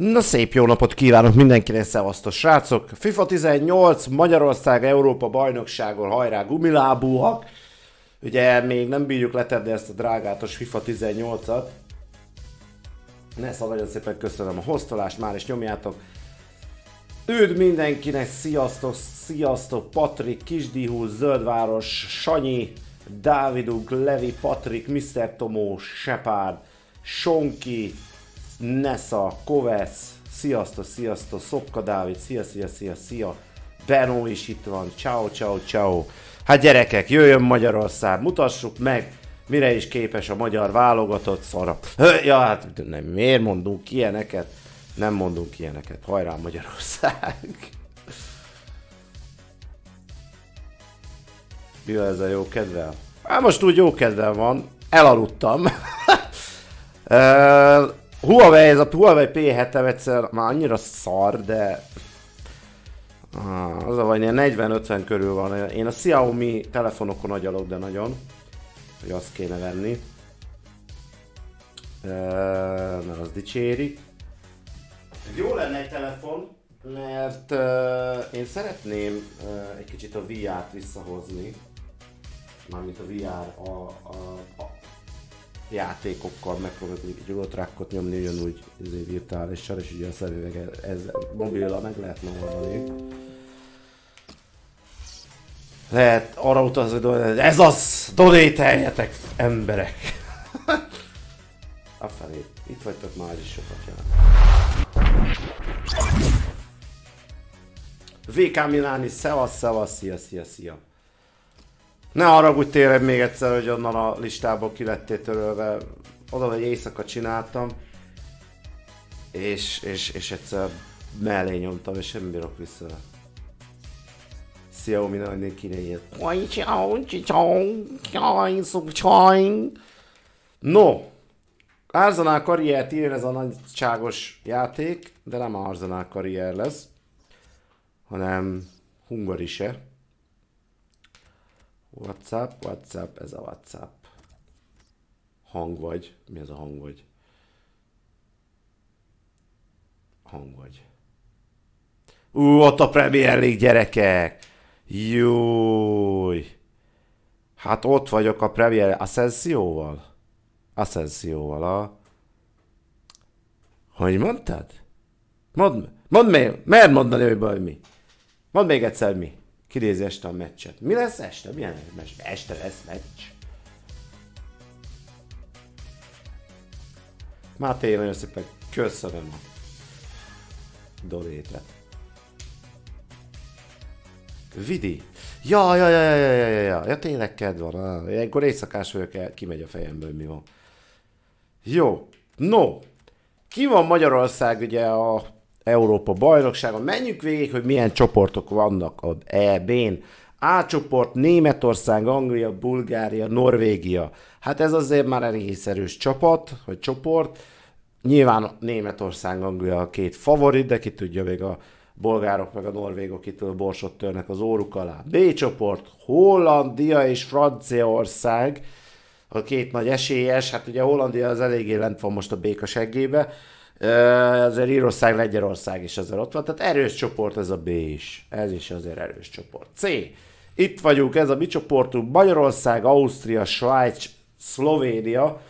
Na szép jó napot kívánok mindenkinek, szevasztos srácok! FIFA 18, Magyarország Európa bajnokságon hajrá gumilábúak. Ugye még nem bírjuk letenni ezt a drágátos FIFA 18-at. Nesza, nagyon szépen köszönöm a hoztolást, már is nyomjátok. Üdv mindenkinek, sziasztok, sziasztok, Patrik, Kisdihú, Zöldváros, Sanyi, Dávidunk, Levi, Patrik, Mr. Tomó, Shepard, Sonki, Nessa, Kovesz, sziasztok, sziasztok, Szopka Dávid, szia, szia, szia, szia, Benó is itt van, ciao, ciao, ciao. Hát gyerekek, jöjjön Magyarország, mutassuk meg, mire is képes a magyar válogatott szara. Ja, hát nem, miért mondunk ilyeneket? Nem mondunk ilyeneket. Hajrá Magyarország! Mi van ez a jó kedvel? Hát most úgy jó kedvel van. Elaludtam. Huawei, ez a Huawei P7 egyszer már annyira szar, de Ah, az a vagy, 40-50 körül van. Én a Xiaomi telefonokon agyalok, de nagyon. Hogy azt kéne venni. Uh, mert az dicséri. Jó lenne egy telefon, mert uh, én szeretném uh, egy kicsit a VR-t visszahozni. Mármint a VR a, a, a játékokkal megpróbálok egy Eurotruckot nyomni ugyanúgy virtuálisan, és ugye a szerűleg ez mobilla meg lehetne oldani. Lehet arra utazni, hogy ez az! Donételjetek, emberek! Afelé, itt vagytok már is sokat jelent. VK Miláni, szevasz, szevasz, szia, szia, szia. Ne haragudj tényleg még egyszer, hogy onnan a listából ki lettél törölve. Oda egy éjszaka csináltam. És, és, és egyszer mellé nyomtam, és sem bírok vissza. Xiaomi nagyon kéne No, Arsenal karriert ír ez a nagyságos játék, de nem Arsenal karrier lesz, hanem Hungarise. Whatsapp, Whatsapp, ez a Whatsapp. Hang vagy. Mi ez a hang vagy? Hang vagy. Ú, ott a Premier League gyerekek! Júj! Hát ott vagyok a Premier Ascensióval. Ascensióval, a... Hogy mondtad? Mondd, mondd még, mert mondani, hogy baj mi? Mondd még egyszer mi? kinézi este a meccset. Mi lesz este? Milyen meccs? Este lesz meccs. Máté, nagyon szépen köszönöm a dolétet. Vidi. Ja, ja, ja, ja, ja, ja, ja, ja, tényleg kedv van. Ah, ilyenkor éjszakás vagyok, kimegy a fejemből, mi van. Jó. No. Ki van Magyarország ugye a Európa bajnokságon. Menjünk végig, hogy milyen csoportok vannak az EB-n. A csoport Németország, Anglia, Bulgária, Norvégia. Hát ez azért már elég erős csapat, vagy csoport. Nyilván Németország, Anglia a két favorit, de ki tudja még a bolgárok meg a norvégok itt a borsot törnek az óruk alá. B csoport, Hollandia és Franciaország, a két nagy esélyes, hát ugye Hollandia az eléggé lent van most a béka seggébe, azért Írország, Lengyelország is azért ott van, tehát erős csoport ez a B is. Ez is azért erős csoport. C. Itt vagyunk, ez a mi csoportunk, Magyarország, Ausztria, Svájc, Szlovénia.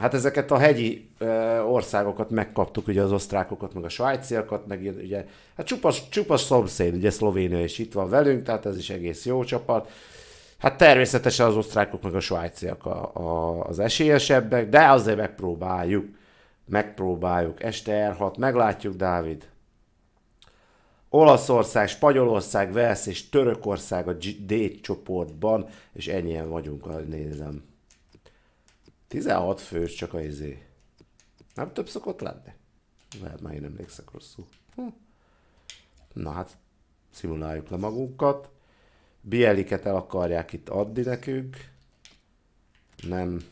Hát ezeket a hegyi ö, országokat megkaptuk, ugye az osztrákokat, meg a svájciakat, meg ugye, hát csupas, csupas szomszéd, ugye Szlovénia is itt van velünk, tehát ez is egész jó csapat. Hát természetesen az osztrákok, meg a svájciak a, a, az esélyesebbek, de azért megpróbáljuk megpróbáljuk. Este R6, meglátjuk, Dávid. Olaszország, Spanyolország, Velsz és Törökország a D csoportban, és ennyien vagyunk, ha nézem. 16 fős csak a izé. Nem több szokott lenni? Lehet már én emlékszek rosszul. Hm. Na hát, szimuláljuk le magunkat. Bieliket el akarják itt adni nekünk. Nem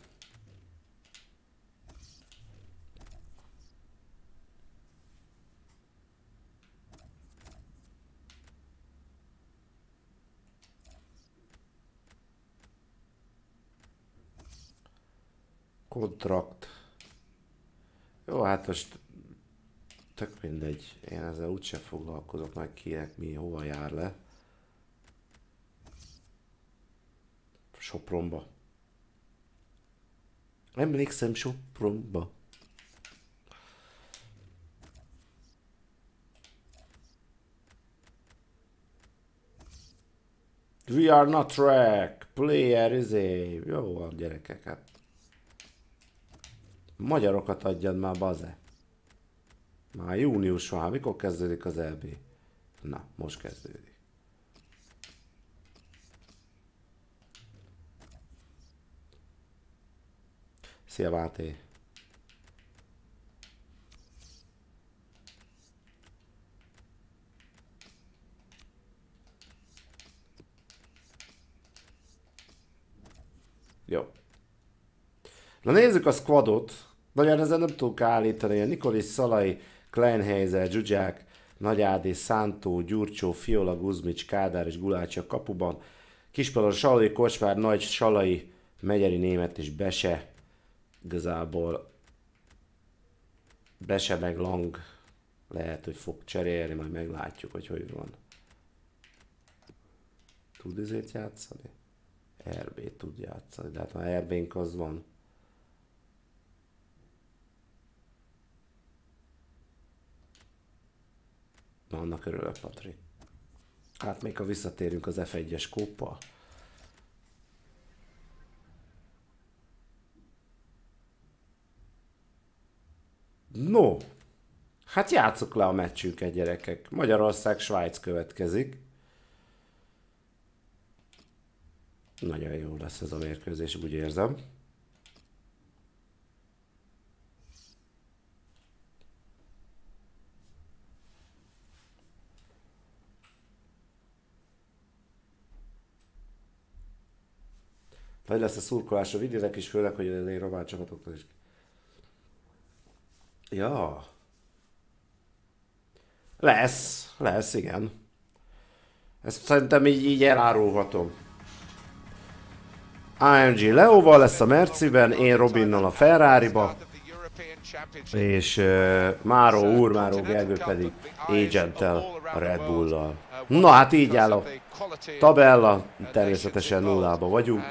Kontrakt. Jó, hát most tök mindegy. Én ezzel úgyse foglalkozok meg kinek mi hova jár le. Sopronba. Emlékszem Sopronba. We are not track. Player is a... Jó van gyerekek, hát. Magyarokat adjad már, baze. Már június van, mikor kezdődik az EB? Na, most kezdődik. Szia Máté! Jó. Na nézzük a squadot. Nagyon ezen nem tudunk állítani. A Nikolis Szalai, Kleinheiser, Zsuzsák, Nagyádi, Szántó, Gyurcsó, Fiola, Guzmics, Kádár és Gulácsi a kapuban. Kispalon Salai, Kocsmár, Nagy, Salai, Megyeri Német és Bese. Igazából Bese meg Lang lehet, hogy fog cserélni, majd meglátjuk, hogy hogy van. Tud ezért játszani? RB tud játszani, de hát már RB-nk az van. Na, annak örülök, Patri. Hát még ha visszatérünk az F1-es kóppal. No, hát játsszuk le a meccsünket, gyerekek. Magyarország-Svájc következik. Nagyon jó lesz ez a mérkőzés, úgy érzem. Nagy lesz a szurkolás a videónek is, főleg, hogy a román csapatoknak is. Ja. Lesz, lesz, igen. Ezt szerintem így, így elárulhatom. AMG Leóval lesz a Merciben, én Robinnal a Ferrari-ba, és uh, Máró úr, Máró Gergő pedig Agent-tel, a Red Bull-lal. Na hát így áll a tabella, természetesen nullába vagyunk.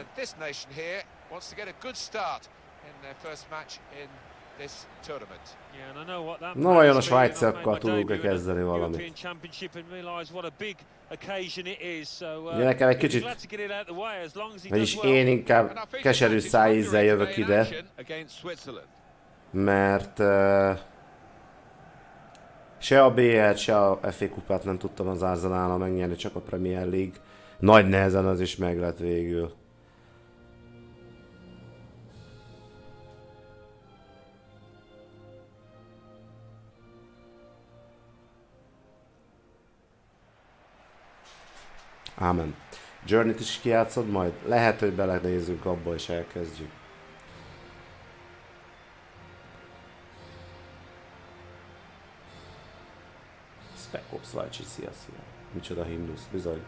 Na vajon a svájciakkal tudunk-e kezdeni valamit? Ugye nekem egy kicsit, vagyis én inkább keserű szájízzel jövök ide, mert uh, se a BL, se a FA kupát nem tudtam az Arsenal megnyerni, csak a Premier League. Nagy nehezen az is meg lett végül. Ámen. Journey-t is kiátszod majd? Lehet, hogy belenézzünk abba és elkezdjük. Vajcsi, szia, szia. Micsoda himnusz, bizony.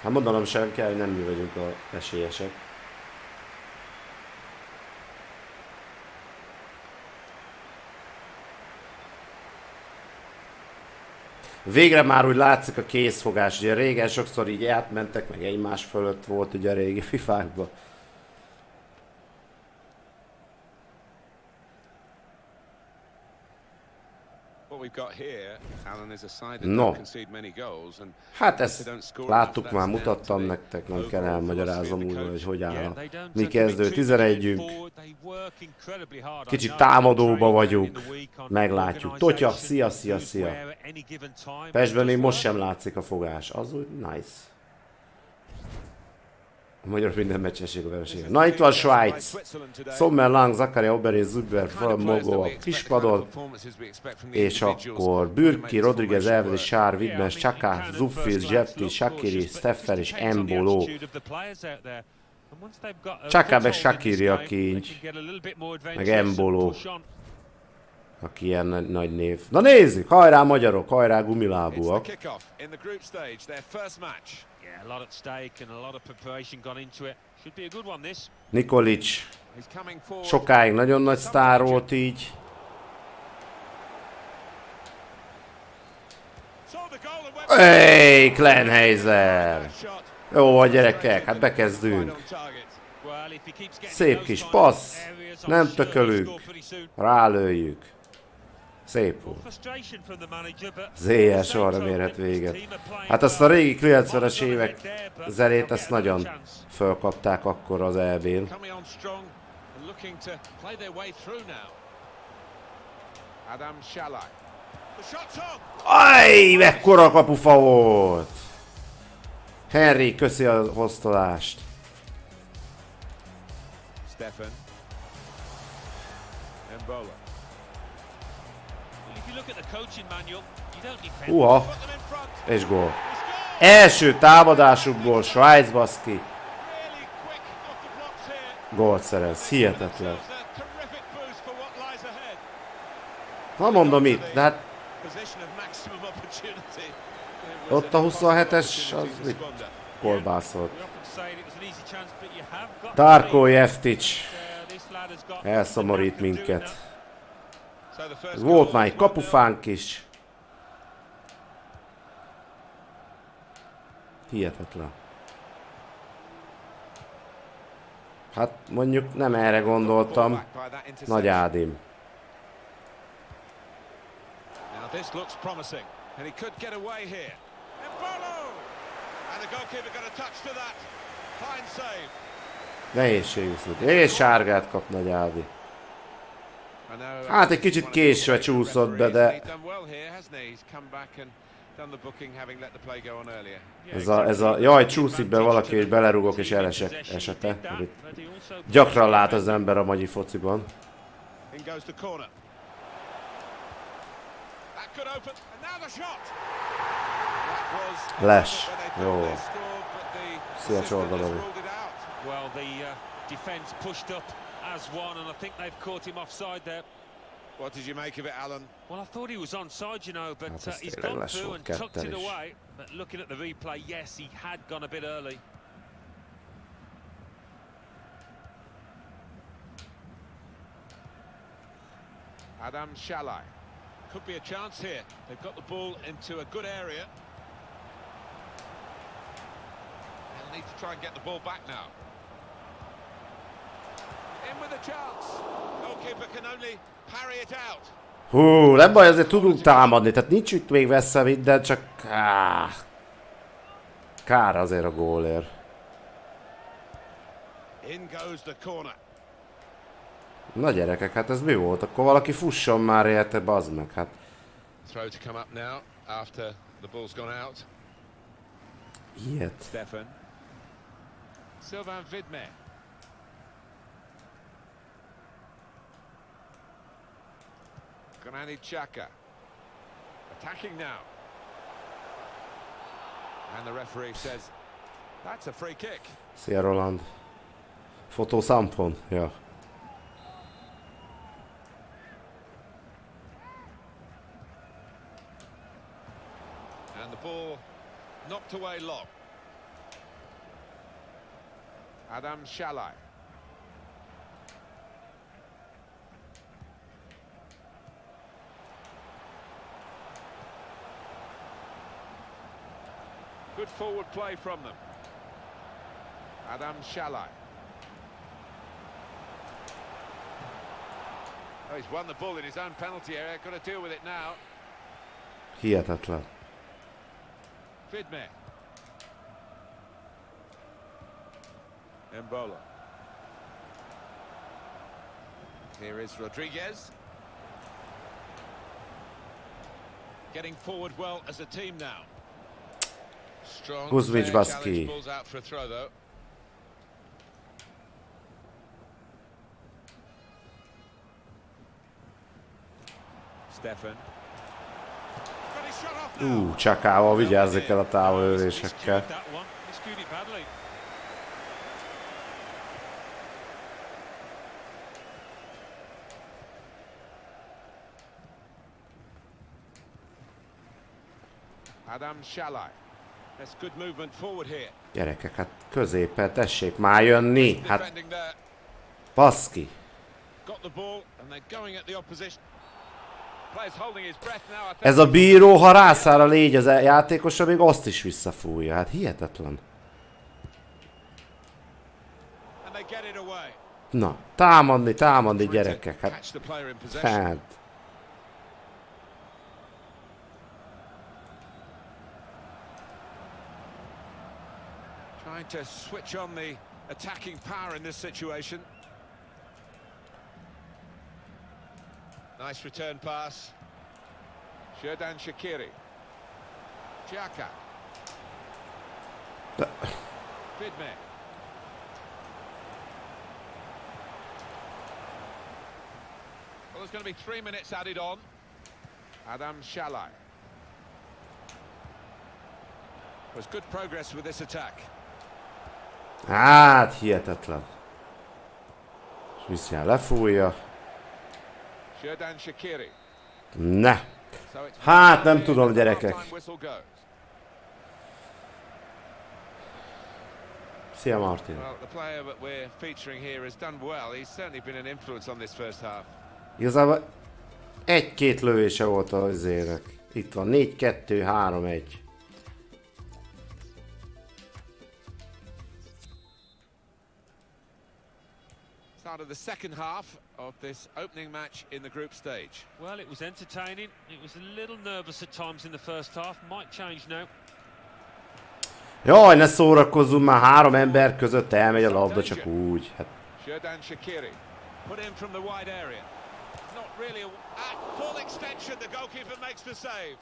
Hát mondanom sem kell, hogy nem mi vagyunk a esélyesek. Végre már úgy látszik a készfogás, ugye régen sokszor így átmentek, meg egymás fölött volt ugye a régi fifákban. No. Hát ezt láttuk már, mutattam nektek, nem kell elmagyarázom úgy, hogy hogy áll a mi kezdő 11 Kicsit támadóba vagyunk, meglátjuk. Totya, szia, szia, szia. Pestben még most sem látszik a fogás, az úgy nice. A magyar minden meccsesség a veresége. Na itt van Svájc. Sommer, Lang, Zakaria, Oberé, Zuber, Mogó a kispadon. És akkor Bürki, Rodriguez, Elvedi, Sár, Widmer, Csaka, Zuffiz, Zsefti, Shakiri, Steffer és Embolo. Csaka meg Shakiri a kincs. Meg Embolo. Aki ilyen nagy név. Na nézzük, hajrá magyarok, hajrá gumilábúak. Kickoff in the group stage, their first match. Yeah, a lot at stake and a lot of preparation gone into it. Should be a good one, this. Nikolic sokáig nagyon nagy sztár volt így. Hey, Klenheiser! Jó a gyerekek, hát bekezdünk. Szép kis passz. Nem tökölünk. Rálőjük. Szép volt. Frustration from the manager, but Az éjjel at the soha same nem érhet token, his véget. Hát azt a régi 90-es Might have évek they'll ezt nagyon fölkapták akkor az EB-n. Aj, mekkora kapufa volt! Henry, köszi a hoztolást. Stefan. Uha, és gól. Első támadásukból Svájc baszki. Gólt szerez. Hihetetlen. Na mondom itt, de hát ott a an 27-es opportunity az mit kolbászolt. Darko Jeftic elszomorít minket. Volt már egy is 1-0. kapufánk is. Hihetetlen. Hát mondjuk nem erre gondoltam. Nagy Ádim. This looks promising, and he could get away here. Embolo! And the goalkeeper got a touch to that. Fine save. Nehézség viszont. És sárgát kap Nagy Ádi. Hát egy kicsit késve csúszott be, de-. Ez a, ez a jaj, csúszik be valaki, és belerugok és elesek esete. Gyakran lát az ember a magyi fociban. Les. Jó. Szia, out. Well, the uh, defence pushed up as one, and I think they've caught him offside there. What did you make of it, Alan? Well, I thought he was onside, you know, but Hát uh, ez he's tényleg gone through and tucked it away. But looking at the replay, yes, he had gone a bit early. Adam Shalai. Could be a chance here. They've got the ball into a good area. They'll need to try and get the ball back now. Hú, nem baj, azért tudunk támadni, tehát nincs itt még veszem minden, csak... Áh, kár azért a corner. Na gyerekek, hát ez mi volt? Akkor valaki fusson már érte, bazd meg, hát. Ilyet. Stefan. Sylvain Vidme. Granani Xhaka. Attacking now. And the referee says, that's a free kick. Szia Roland. Fotó szampon? Ja. And the ball knocked away long. Adam Shalai. Good forward play from them. Adam Shalai. Oh, he's won the ball in his own penalty area. Got to deal with it now. Hihetetlen. Vidme. Mbola. Here is Rodriguez. Getting forward well as a team now. Guzvic baszki. ki. Ú, csakával vigyázzak el a távolövésekkel. Adam Shalai. Gyerekek, hát középen tessék már jönni. Hát baszki. Ez a bíró, ha rászáll a légy az játékosra, még azt is visszafújja. Hát hihetetlen. Na, támadni, támadni gyerekek. Hát, Catch Trying to switch on the attacking power in this situation. Nice return pass. Sherdan Shakiri. Xhaka. Vidme. Well, there's going to be three minutes added on. Adam Shalai. Was good progress with this attack. Hát, hihetetlen. És vissza lefújja. Ne. Hát, nem tudom, gyerekek. Szia Martin. Igazából egy-két lövése volt az ének. Itt van 4-2-3-1. Start of the second half of this opening match in the group stage. Well, it was entertaining. It was a little nervous at times in the first half. Might change now. Jaj, ne szórakozzunk már, három ember között elmegy a labda csak úgy. Hát, Sherdan Shakiri. Put in from the wide area. Not really a... At full extension, the goalkeeper makes the save.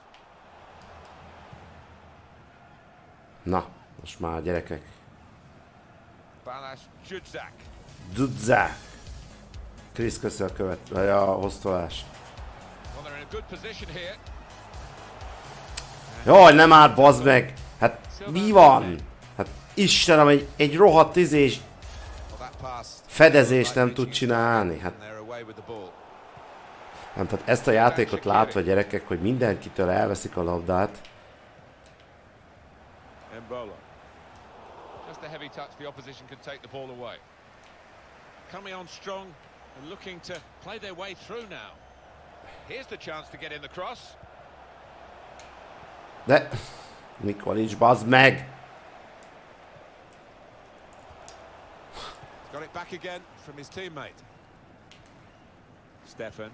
na, most már gyerekek. Balas Judzak. Dudzák. Krisz köszi a követ, vagy a hoztolást. Jaj, nem már bazd meg! Hát mi van? Hát Istenem, egy, egy rohadt pass... fedezést nem tud csinálni. Hát nem, tehát ezt a játékot látva gyerekek, hogy mindenkitől elveszik a labdát. Just a heavy touch, the opposition can take the ball away. Coming on strong and looking to play their way through now. Here's the chance to get in the cross. De Nikolic, bazd meg! Got it back again from his teammate. Stefan.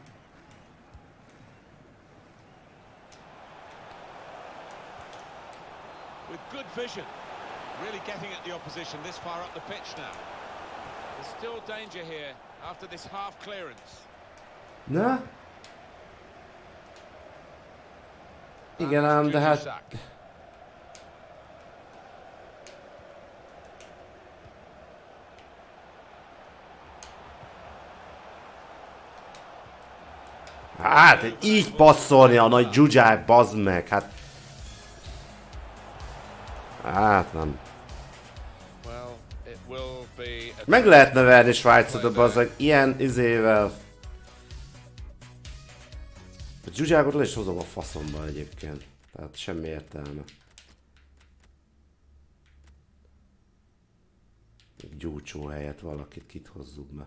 With good vision. Really getting at the opposition this far up the pitch now. There's still danger here after this half clearance. Na? Igen ám, de hát... Hát, így passzolni a nagy dzsuzsák, bazd meg, hát... Hát nem. Meg lehetne verni Svájcot a bazd ilyen izével. A dzsuzsákot le is hozom a faszomba egyébként. Tehát semmi értelme. Gyúcsó helyett valakit kit hozzuk be.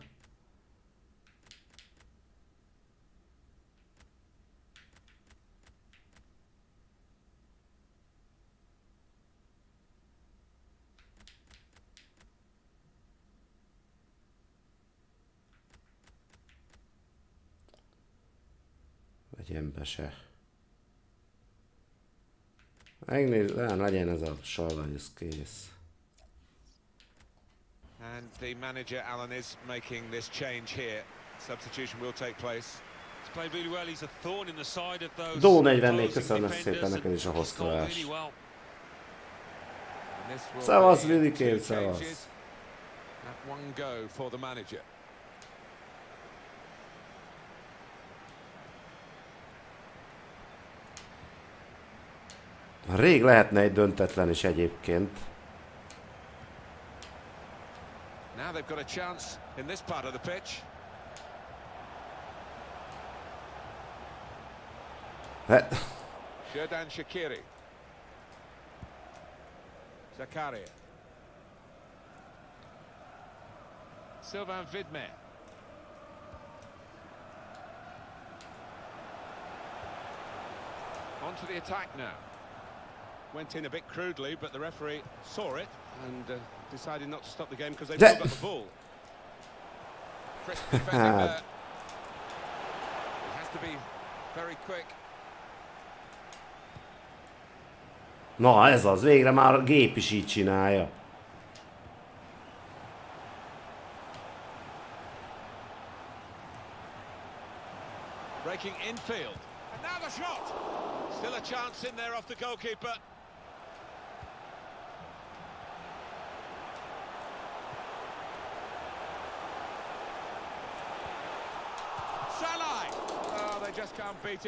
Legyen be se. Megnéz, nem, legyen ez a salvaj, ez kész. And the manager, Alan, is making this change here. Substitution will take place. He's played really well. He's a thorn in the side of those Dó 44, opposing köszönöm szépen neked is a will Szevasz, two szevasz. changes At one go for the manager. Rég lehetne egy döntetlen is egyébként. Now they've got a chance in this part of the pitch. Hát, Shakiri. Zakaria. Sylvain Vidmer. On to the attack now. Went in a bit crudely, but the referee saw it and uh, decided not to stop the game because they've Yeah. still got the ball. Crisp defending there. He has to be very quick. Na, ez az, végre már a gép is így csinálja. Breaking infield. And now the shot! Still a chance in there off the goalkeeper.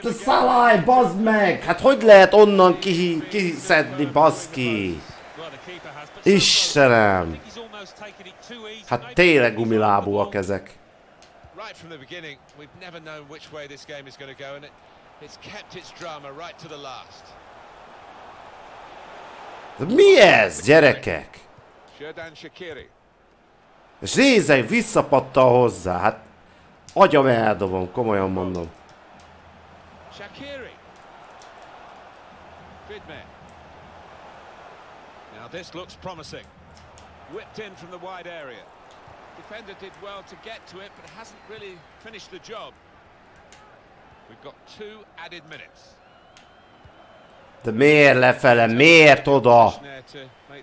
De szalaj, bazd meg! Hát hogy lehet onnan kihi- kiszedni, baszki? Istenem! Hát tényleg gumilábúak ezek. Right from the beginning, we've never known which way this game is going to go, and it, it's kept its drama right to the last. De mi ez, gyerekek? És nézzek, visszapattal hozzá, hát agyam eldobom, komolyan mondom. Shakiri. Vidmer. Now this looks promising. Whipped in from the wide area. Defender did well to get to it, but hasn't really finished the job. We've got two added minutes. De miért lefele, miért oda?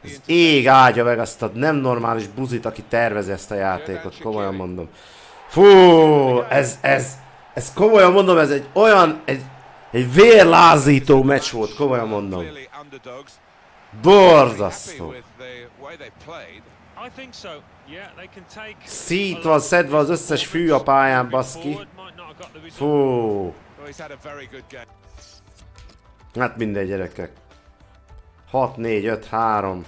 Az ég áldja meg azt a nem normális buzit, aki tervezi ezt a játékot, komolyan mondom. Fú, ez, ez, ez komolyan mondom, ez egy olyan, egy, egy vérlázító meccs volt, komolyan mondom. Borzasztó. Szét van szedve az összes fű a pályán, baszki. Fú, hát mindegy gyerekek. 6, 4, 5, 3.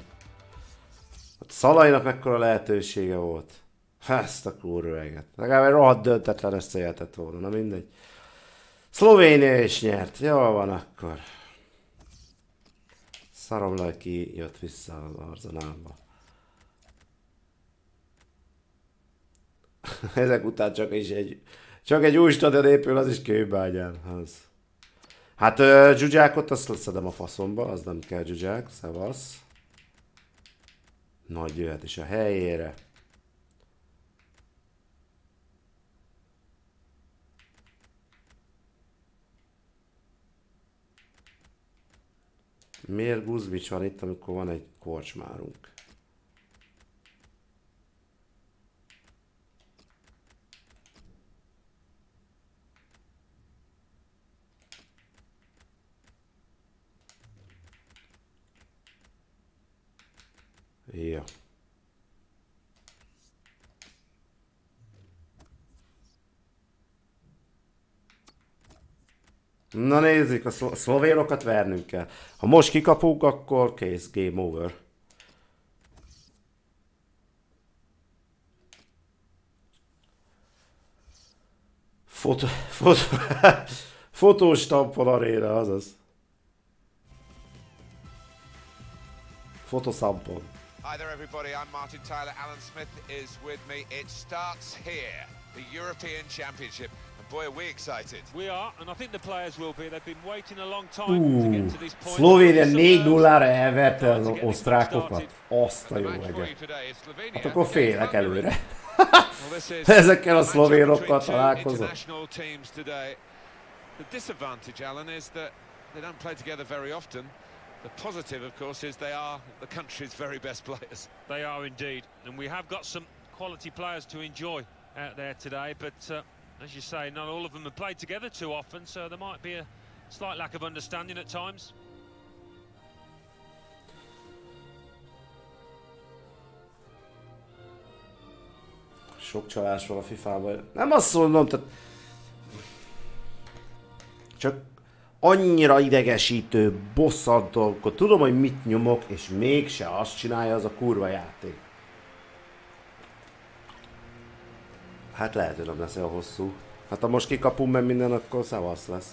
Hát Szalainak mekkora lehetősége volt. Ezt a kurva eget. Legalább egy rohadt döntetlen összejeltett volna, na mindegy. Szlovénia is nyert. Jól van akkor. Szarom le, ki jött vissza az Arzenálba. Ezek után csak is egy, csak egy új stadion épül, az is kőbágyán. Az. Hát uh, Zsuzsákot azt leszedem a faszomba, az nem kell Zsuzsák, szevasz. Nagy jöhet is a helyére. Miért Guzmics van itt, amikor van egy korcsmárunk? Ja. Na nézzük, a szlo- szlovénokat vernünk kell. Ha most kikapunk, akkor kész, game over. Foto, foto, fotós tampon aréna, azaz. Fotoszampon. Hi there, everybody. I'm Martin Tyler. Alan Smith is with me. It starts here, the European Championship. And boy, are we excited. We are, and I think the players will be. They've been waiting a long time to get to this point. Szlovénia Some 4-0-ra elverte az to get this osztrákokat. started. Azt a And jó the match for you eget. today is Slovenia. Hát akkor félek előre. Well, this is Ezekkel a szlovénokkal between találkozom. International teams today. The disadvantage, Alan, is that they don't play together very often. The positive, of course, is they are the country's very best players. They are indeed, and we have got some quality players to enjoy out there today. But uh, as you say, not all of them have played together too often, so there might be a slight lack of understanding at times. Sok csalás van a FIFA-ban. Nem azt mondom, tehát... Csak annyira idegesítő, bosszantó, amikor tudom, hogy mit nyomok, és mégse azt csinálja az a kurva játék. Hát lehet, hogy nem lesz olyan hosszú. Hát ha most kikapunk meg minden, akkor szavasz lesz.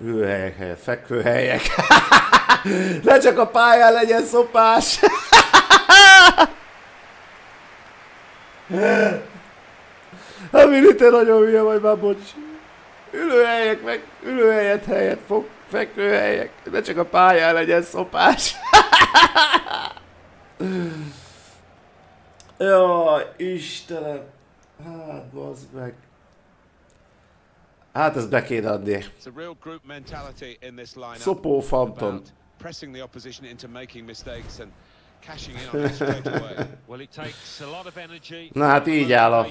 Ülőhelyek helyett, fekvőhelyek. Ne csak a pályán legyen szopás! A Mili, te nagyon hülye vagy már, bocs. Ülőhelyek meg, ülőhelyet helyett fog, fekvőhelyek. Ne csak a pályán legyen szopás. Jaj, Istenem. Hát, bazd meg. Hát ezt be kéne adni. Szopó Phantom. pressing the opposition into making mistakes and cashing in on it straight away. Well, it takes a lot of energy. Na hát így áll a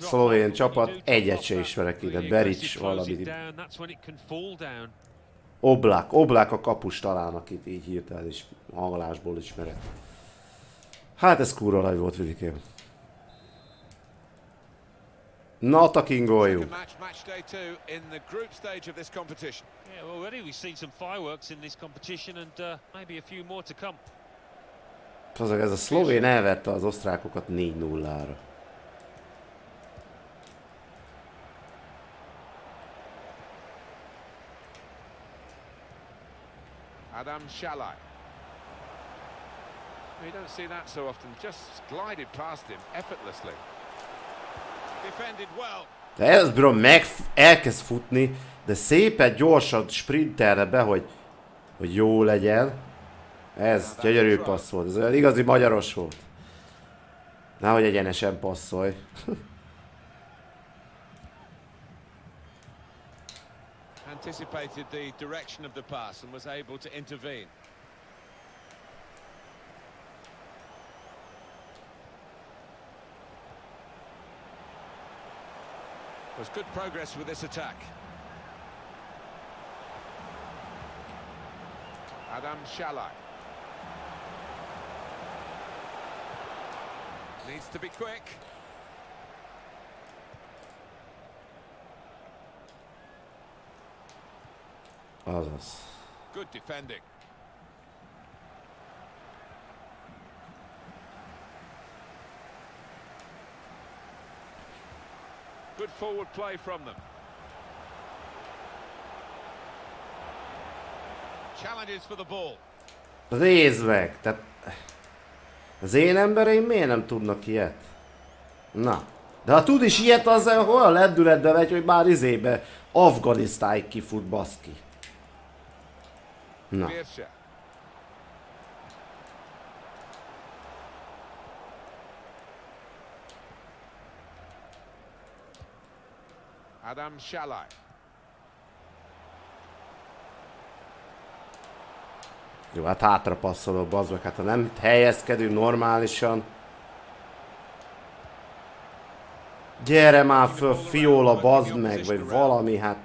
szlovén csapat. Egyet se ismerek ide. really Beric aggressive valami. Oblák. Oblák a kapus talán, akit így hirtelen is hangolásból ismerek. Hát ez kurva nagy volt, Vidikém. Na, takingoljuk. Match, match day two in the group stage of this competition. Yeah, well, already we've seen some fireworks in this competition and uh, maybe a few more to come. Azok, ez a szlovén elvette az osztrákokat 4-0-ra. Adam Shalai. You don't see that so often. Just glided past him effortlessly. Defended well. De ez bro meg elkezd futni, de szépen gyorsan sprinterre be, hogy, hogy jó legyen. Ez gyönyörű passz volt, ez olyan igazi magyaros volt. Nehogy egyenesen passzolj. Anticipated the direction of the pass and was able to intervene. Was good progress with this attack. Adam Shalai. Needs to be quick. Azaz. Good defending. Forward play from them. Challenges for the ball. Nézd meg! Tehát... Az én embereim miért nem tudnak ilyet? Na. De ha tud is ilyet, az olyan lendületbe megy, hogy már izébe Afganisztáig kifut baszki. Na. Birsha. Adam Shalai. Jó, hát hátra passzolok, bazd meg, hát ha nem helyezkedünk normálisan. Gyere már föl, fiola, bazd meg, vagy valami, hát.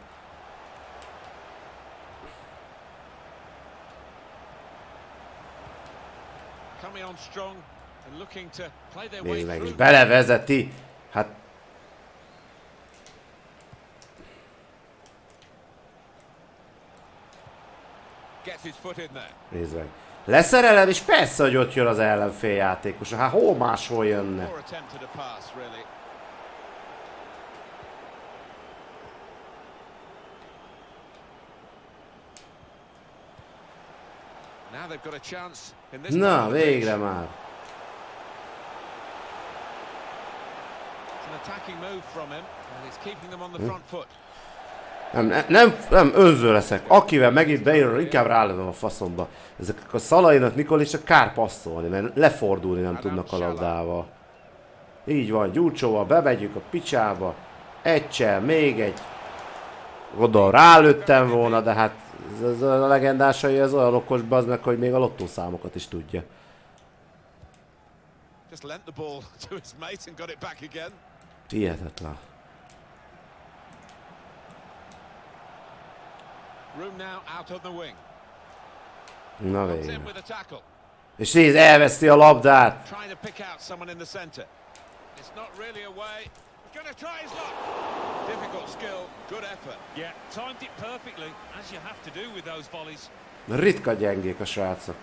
Meg, és belevezeti. Hát Gets his foot in there. Nézd meg. Leszerelem, és persze, hogy ott jön az ellenfél játékos. Hát hol máshol jönne? Na, végre már. An attacking move from him, and it's keeping them on the front foot. Nem, nem, nem, önző leszek. Akivel megint beírom, inkább rálövöm a faszomba. Ezek a Szalainak, csak kár passzolni, mert lefordulni nem tudnak a labdával. Így van, Gyurcsóval bemegyünk a picsába. Egysel, még egy. Oda rálőttem volna, de hát ez, ez a legendásai ez olyan okos meg, hogy még a lottószámokat is tudja. Just lent the ball to his mate and got it back again. Hihetetlen. Room now out on the wing. Na végre. És nézd, elveszti a labdát. Trying to pick out someone in the centre. It's not really away. He's going to try his luck. Difficult skill, good effort. Yeah, timed it perfectly, as you have to do with those volleys. Ritka gyengék a srácok.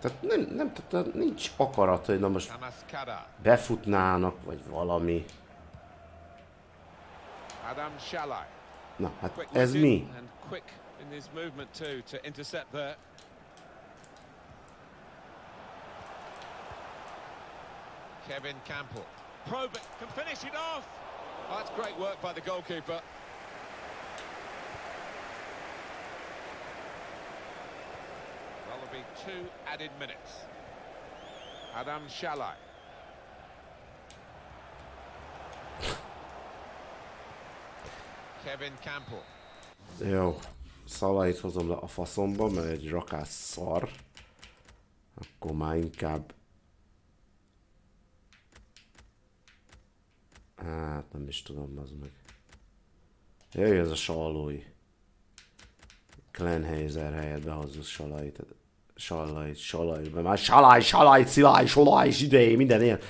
Tehát nem, nem, tehát nincs akarat, hogy na most befutnának, vagy valami. Adam Shalai. Na, hát Quick ez witted mi? And quick in his movement too to intercept there. Kevin Campbell. Probe it, can finish it off. Oh, that's great work by the goalkeeper. Well, there'll be two added minutes. Adam Shalai. Kevin Campbell. Jó. Szalait hozom le a faszomba, mert egy rakás szar. Akkor már inkább... Hát nem is tudom, az meg. Jöjj ez a salói. Klenheiser helyett behozza salait. Salait, salait, már salaj, salaj, szilaj, solaj, idei, minden ilyen.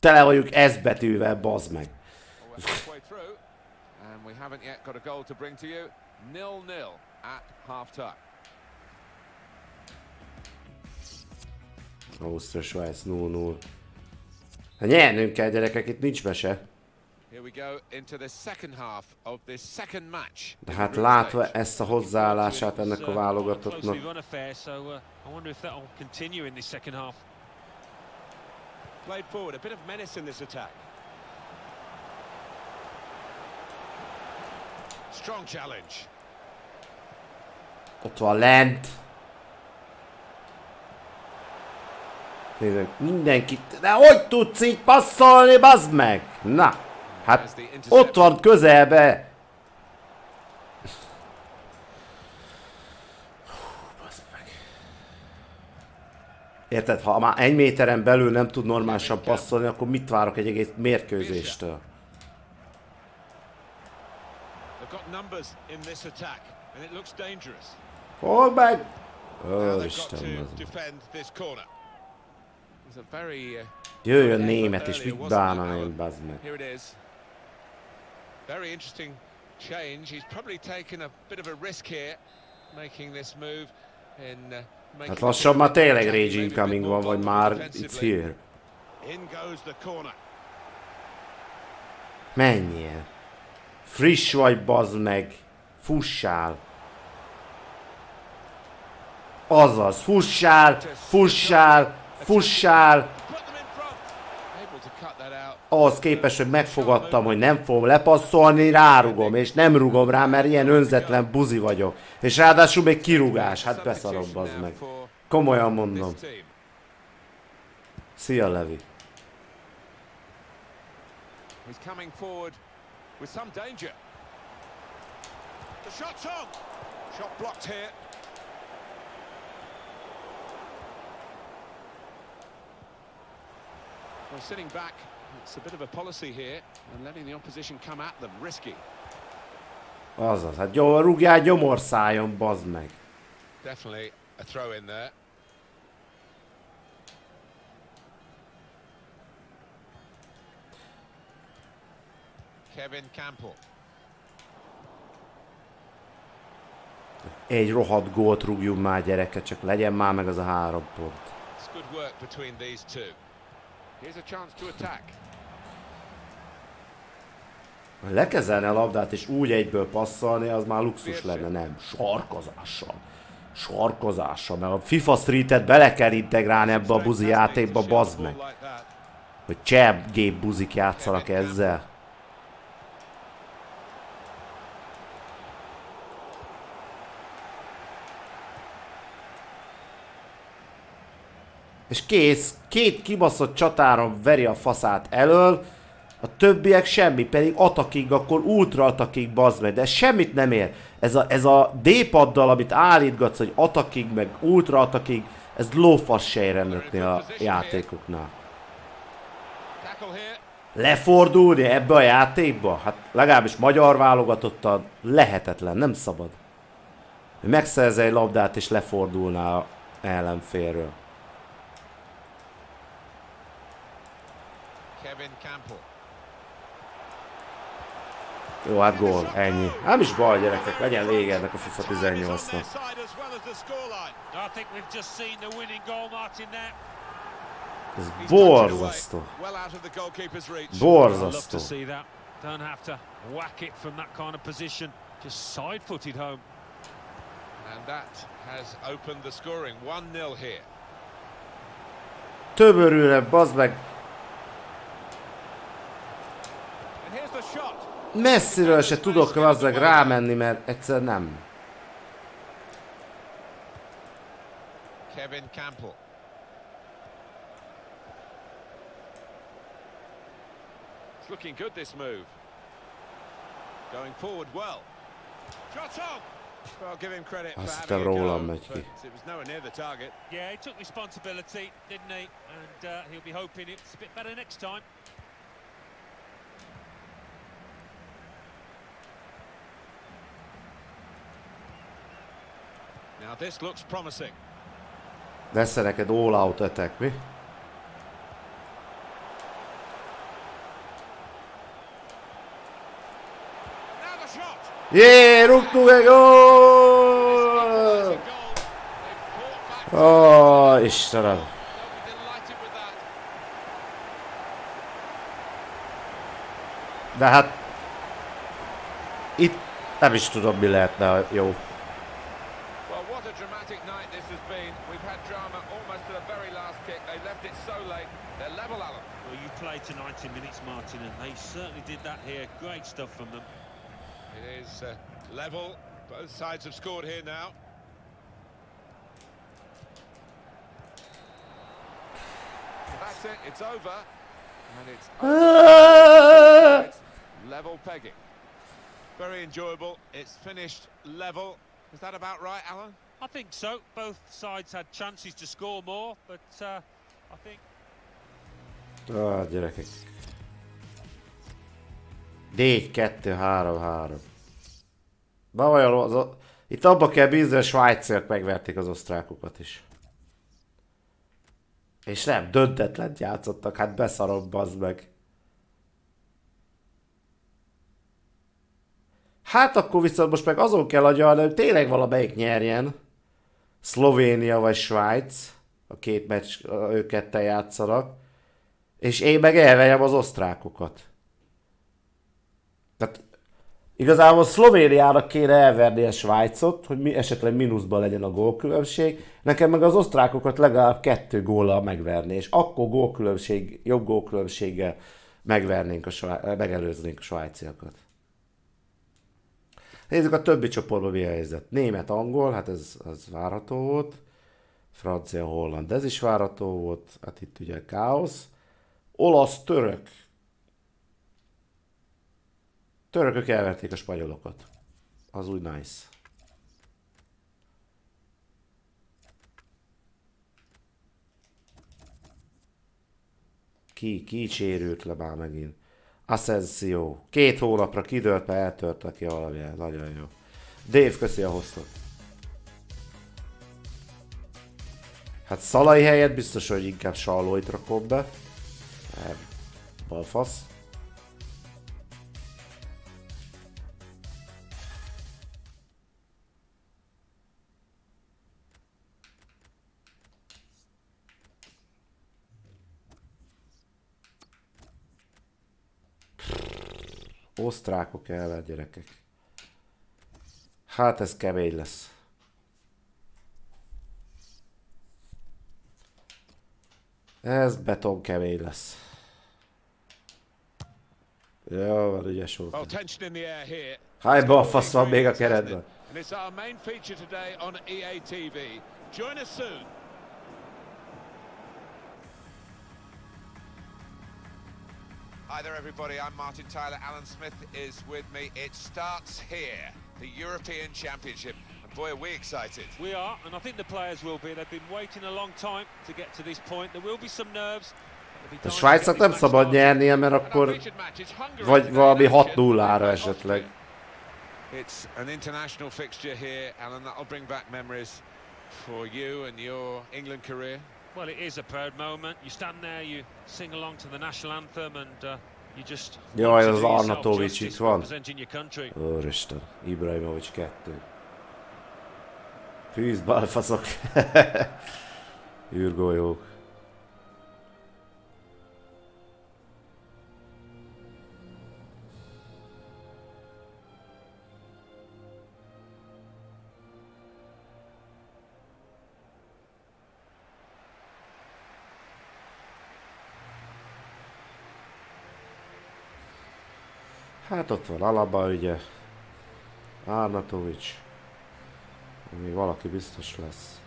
Tele vagyunk S betűvel, bazd meg. Well, we're halfway through, and we haven't yet got a goal to bring to you. Nil-nil at half-time. Ausztria, Svájc 0-0. Hát nyernünk kell gyerekek, itt nincs mese. Here we go into the second half of this second match. De hát látva ezt a hozzáállását ennek a válogatottnak. uh. Played forward, a bit of menace in this attack. Strong challenge. Ott van lent. Nézzük, mindenkit. De hogy tudsz így passzolni, bazd meg? Na, hát ott van közelbe. Érted, ha már egy méteren belül nem tud normálisan passzolni, akkor mit várok egy egész mérkőzéstől? They've got numbers in this attack, and it looks dangerous. Hol meg? Now Ó, they've got Isten, to bazd meg. defend this corner. It's a very uh, Jöjjön effort német, és earlier, mit wasn't bánna it, én, Alan? bazd meg. Here it is. Very interesting change. He's probably taken a bit of a risk here, making this move in uh, making Hát the lassan már defensive tényleg attack rage maybe a bit incoming more van, vagy vulnerable már defensively. it's here. In goes the corner. Menjél. Friss vagy, bazd meg. Fussál. Azaz, fussál, fussál, fussál. Ahhoz képest, hogy megfogadtam, hogy nem fogom lepasszolni, rárugom, és nem rugom rá, mert ilyen önzetlen buzi vagyok. És ráadásul még kirugás, hát Substitution bazd meg. Komolyan mondom. Szia, Levi. He's coming forward with some danger. The shot's on. Shot blocked here. Well, sitting back, it's a bit of a policy here and letting the opposition come at them. Risky. Azaz, hát jó, rúgjál gyomorszájon, bazd meg. Definitely a throw in there. Kevin Campbell. Egy rohadt gólt rúgjunk már gyereke, csak legyen már meg az a három pont. It's good work between these two. Here's a chance to attack. Ha lekezelne a labdát és úgy egyből passzolni, az már luxus lenne, nem. Sarkozással. Sarkozással, mert a FIFA Street-et bele kell integrálni ebbe a buzi játékba, bazd meg. Hogy cseh gép buzik játszanak ezzel. És kész, két kibaszott csatáron veri a faszát elől, a többiek semmi, pedig atakig, akkor ultra atakig bazd meg, de ez semmit nem ér. Ez a, ez a D-paddal, amit állítgatsz, hogy atakig, meg ultra atakig, ez lófasz sejrendetnél a játékoknál. Lefordulni ebbe a játékba? Hát legalábbis magyar válogatottan lehetetlen, nem szabad. Hogy megszerzel egy labdát és lefordulnál a ellenfélről. Kevin Campbell. Jó, hát gól, ennyi. Nem is baj, gyerekek, legyen vége ennek a FIFA Time is on their 18-nak. side as well as the scoreline. I think we've just seen the winning goal, Martin, there. Ez borzasztó. Borzasztó. Don't have to whack it from that kind of position. Just side-footed home. And that has opened the scoring. 1-0 here. Töbörülne, bazd meg. And here's the shot. Messziről se tudok meg rámenni, mert egyszer nem. Kevin Campbell. It's looking good, this move. Going forward well. Shot on! Well, give him credit for having a go, but it was nowhere near the target. Yeah, he took responsibility, didn't he? And uh, he'll be hoping it's a bit better next time. Now this looks promising. Lesz neked all out attack, mi? Jé, rúgtunk egy gól! Ó, Istenem. De hát... Itt nem is tudom, mi lehetne jó. here. Great stuff from them. It is uh, level. Both sides have scored here now. That's it. It's over. And it's level pegging. Very enjoyable. It's finished level. Is that about right, Alan? I think so. Both sides had chances to score more, but uh, I think... Ah, direct. 4-2-3-3. Na olyan, az a... itt abba kell bízni, a svájciak megverték az osztrákokat is. És nem, döntetlent játszottak, hát beszarom, az meg. Hát akkor viszont most meg azon kell agyalni, hogy tényleg valamelyik nyerjen. Szlovénia vagy Svájc. A két meccs, ők ketten játszanak. És én meg elverjem az osztrákokat. Tehát igazából Szlovéniának kéne elverni a Svájcot, hogy mi esetleg mínuszban legyen a gólkülönbség. Nekem meg az osztrákokat legalább kettő góllal megverni, és akkor gólkülönbség, jobb gólkülönbséggel megvernénk a Svá- megelőznénk a svájciakat. Nézzük a többi csoportban mi a helyzet. Német, angol, hát ez az várható volt. Francia, holland, ez is várható volt. Hát itt ugye káosz. Olasz, török. Törökök elverték a spanyolokat. Az úgy nice. Ki, ki sérült le már megint? Asensio. Két hónapra kidőlt, mert eltört ki valamilyen. Nagyon jó. Dave, köszi a hoztot. Hát Szalai helyett biztos, hogy inkább Sallóit rakom be. Nem. Balfasz. Osztrákok ellen, gyerekek. Hát ez kemény lesz. Ez beton kemény lesz. Jó, van ügyes volt. air here. Hány balfasz van még a keretben? TV. Join us soon. Hi there, everybody. I'm Martin Tyler. Alan Smith is with me. It starts here, the European Championship. And boy, are we excited. we are, and I think the players will be. They've been waiting a long time to get to this point. There will be some nerves. There'll be A time to Svájcnak get nem this szabad match started. nyernie, mert akkor featured match is Hungary vagy valami 6-0-ra esetleg. It's an international fixture here, Alan. That'll bring back memories for you and your England career. Well, it is a proud moment. You stand there, you sing along to the national anthem, and uh, you just Jaj, az justice itt van. Úristen, Ibrahimovic 2. Fűz balfaszok. Űrgolyók. Hát ott van Alaba, ugye. Arnatovics. Még valaki biztos lesz.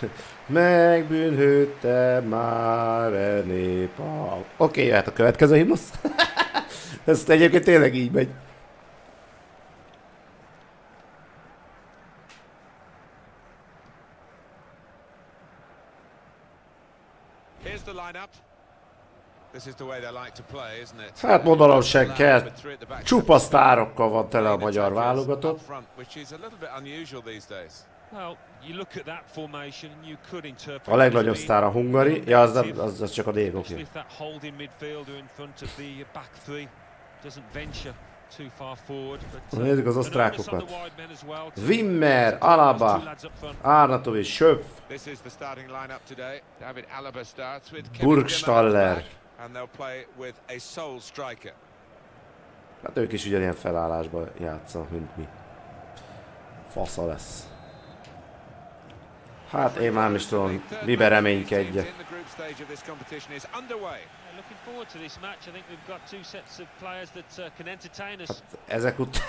Megbűnhődte már e nép a... Oké, okay, jöhet a következő himnusz. Ez egyébként tényleg így megy. Here's the lineup. This is the way they like to play, isn't it? Hát mondanom sem kell. Csupa sztárokkal van tele a magyar válogatott. A legnagyobb sztár a hungari. Ja, az, nem, az, az csak a uh, Nézzük az the osztrákokat. Wimmer, Alaba. Arnatovic, Kevin Burgstaller. And they'll play with a sole striker. Hát ők is ugyanilyen felállásban játszanak, mint mi. Fasza lesz. Hát én már is tudom, mibe reménykedjek. In the group stage of this competition is underway. Yeah, looking forward to this match. I think we've got two sets of players that uh, can entertain us. Ezek után...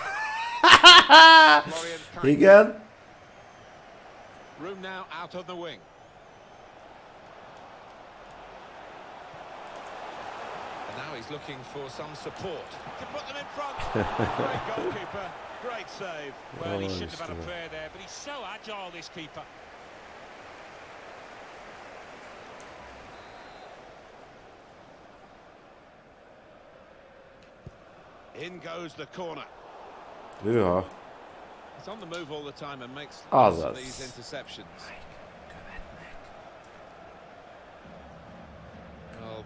Igen. Room now out on the wing. Now he's looking for some support to put them in front. Great goalkeeper, great save. Well, he Oh, shouldn't have had a prayer there, but he's so agile, this keeper. In goes the corner. Hűha. He's on the move all the time and makes ah, of these interceptions.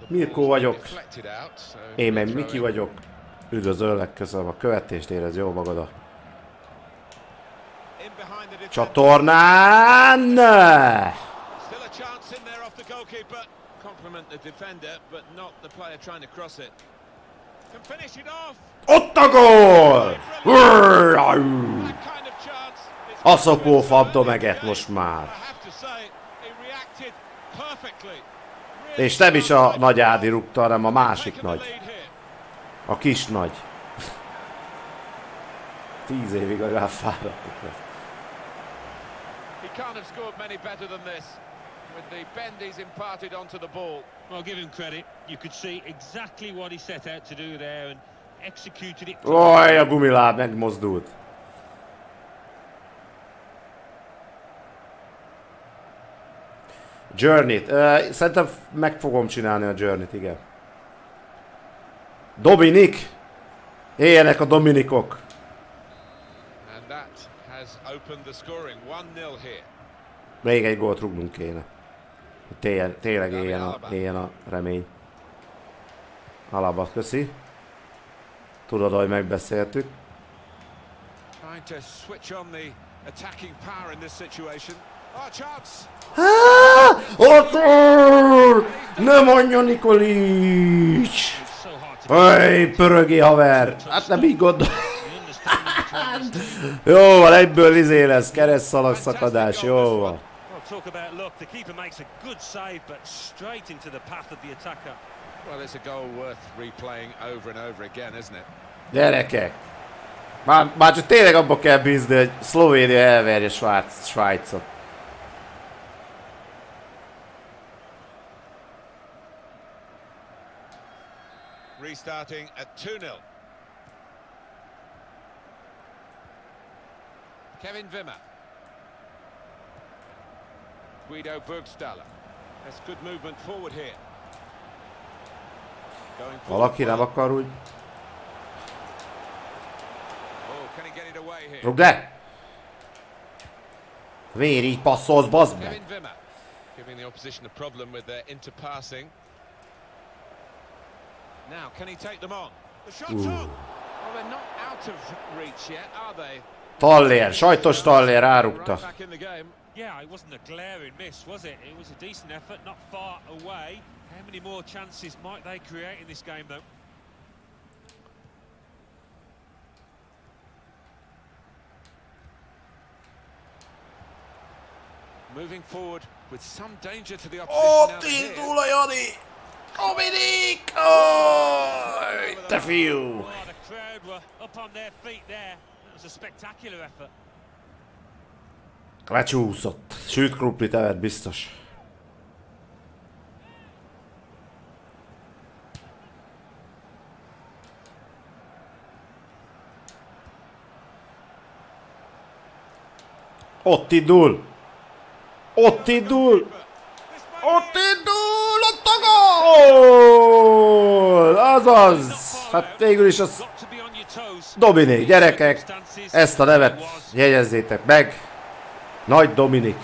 Mirko vagyok. Én meg Miki vagyok. Üdvözöllek, köszönöm a követést, érez jó magad a csatornán! A. Ott a gól! Urr! That kind of chance. is Aszopó going to win fantomeget the most game. már. I have to say, he reacted perfectly. És nem is a nagy Ádi rúgta, hanem a másik nagy. A kis nagy. Tíz évig a ráfáradtuk lesz. He can't have scored many better than this. With the bend he's imparted onto the ball. Well, give him credit. You could see exactly what he set out to do there and executed it. Oj, a gumiláb megmozdult. Journey-t. Szerintem meg fogom csinálni a Journey-t, igen. Dominik! Éljenek a Dominikok! And that has opened the scoring. 1-0 here. Még egy gólt rúgnunk kéne. Tényleg, tényleg éljen a, éljen a remény. Alaba, köszi. Tudod, hogy megbeszéltük. Trying to switch on the attacking power in this situation. Ah, Ott! Nem mondja Nikolics! Ej, pörögi haver! Hát nem így gondol. Jó van, egyből izé lesz, keresztszalag szakadás, jó van. Talk about luck. The keeper makes a good save, but straight into the path of the attacker. Well, it's a goal worth replaying over and over again, isn't it? Gyerekek! Már, már csak tényleg abba kell bízni, hogy Szlovénia elverje Svájcot. Restarting at 2-0. Kevin Wimmer. Guido Burgstaller. That's good movement forward here. Going forward Valaki nem well. akar úgy... Oh, can he get it away here? Rugd le! Miért így passzolsz, bazd meg? Kevin Wimmer giving the opposition a problem with their interpassing. Now, can he take them on? The shot's Ooh. on. Well, they're not out of reach yet, are they? Tollier, soitos Tollier äärukta. Yeah, it wasn't a glaring miss, was it? It was a decent effort, not far away. How many more chances might they create in this game, though? Moving forward with some danger to the opposition. Oh, tulee Joni! Dominik! Oh, te fiú! The crowd were up on their feet there. That was a spectacular effort. Lecsúszott. Sült krumplit evett biztos. Ott indul! Ott indul! Ott indul! A gól! Azaz! Hát végül is az. Dominik, gyerekek, ezt a nevet jegyezzétek meg. Nagy Dominik.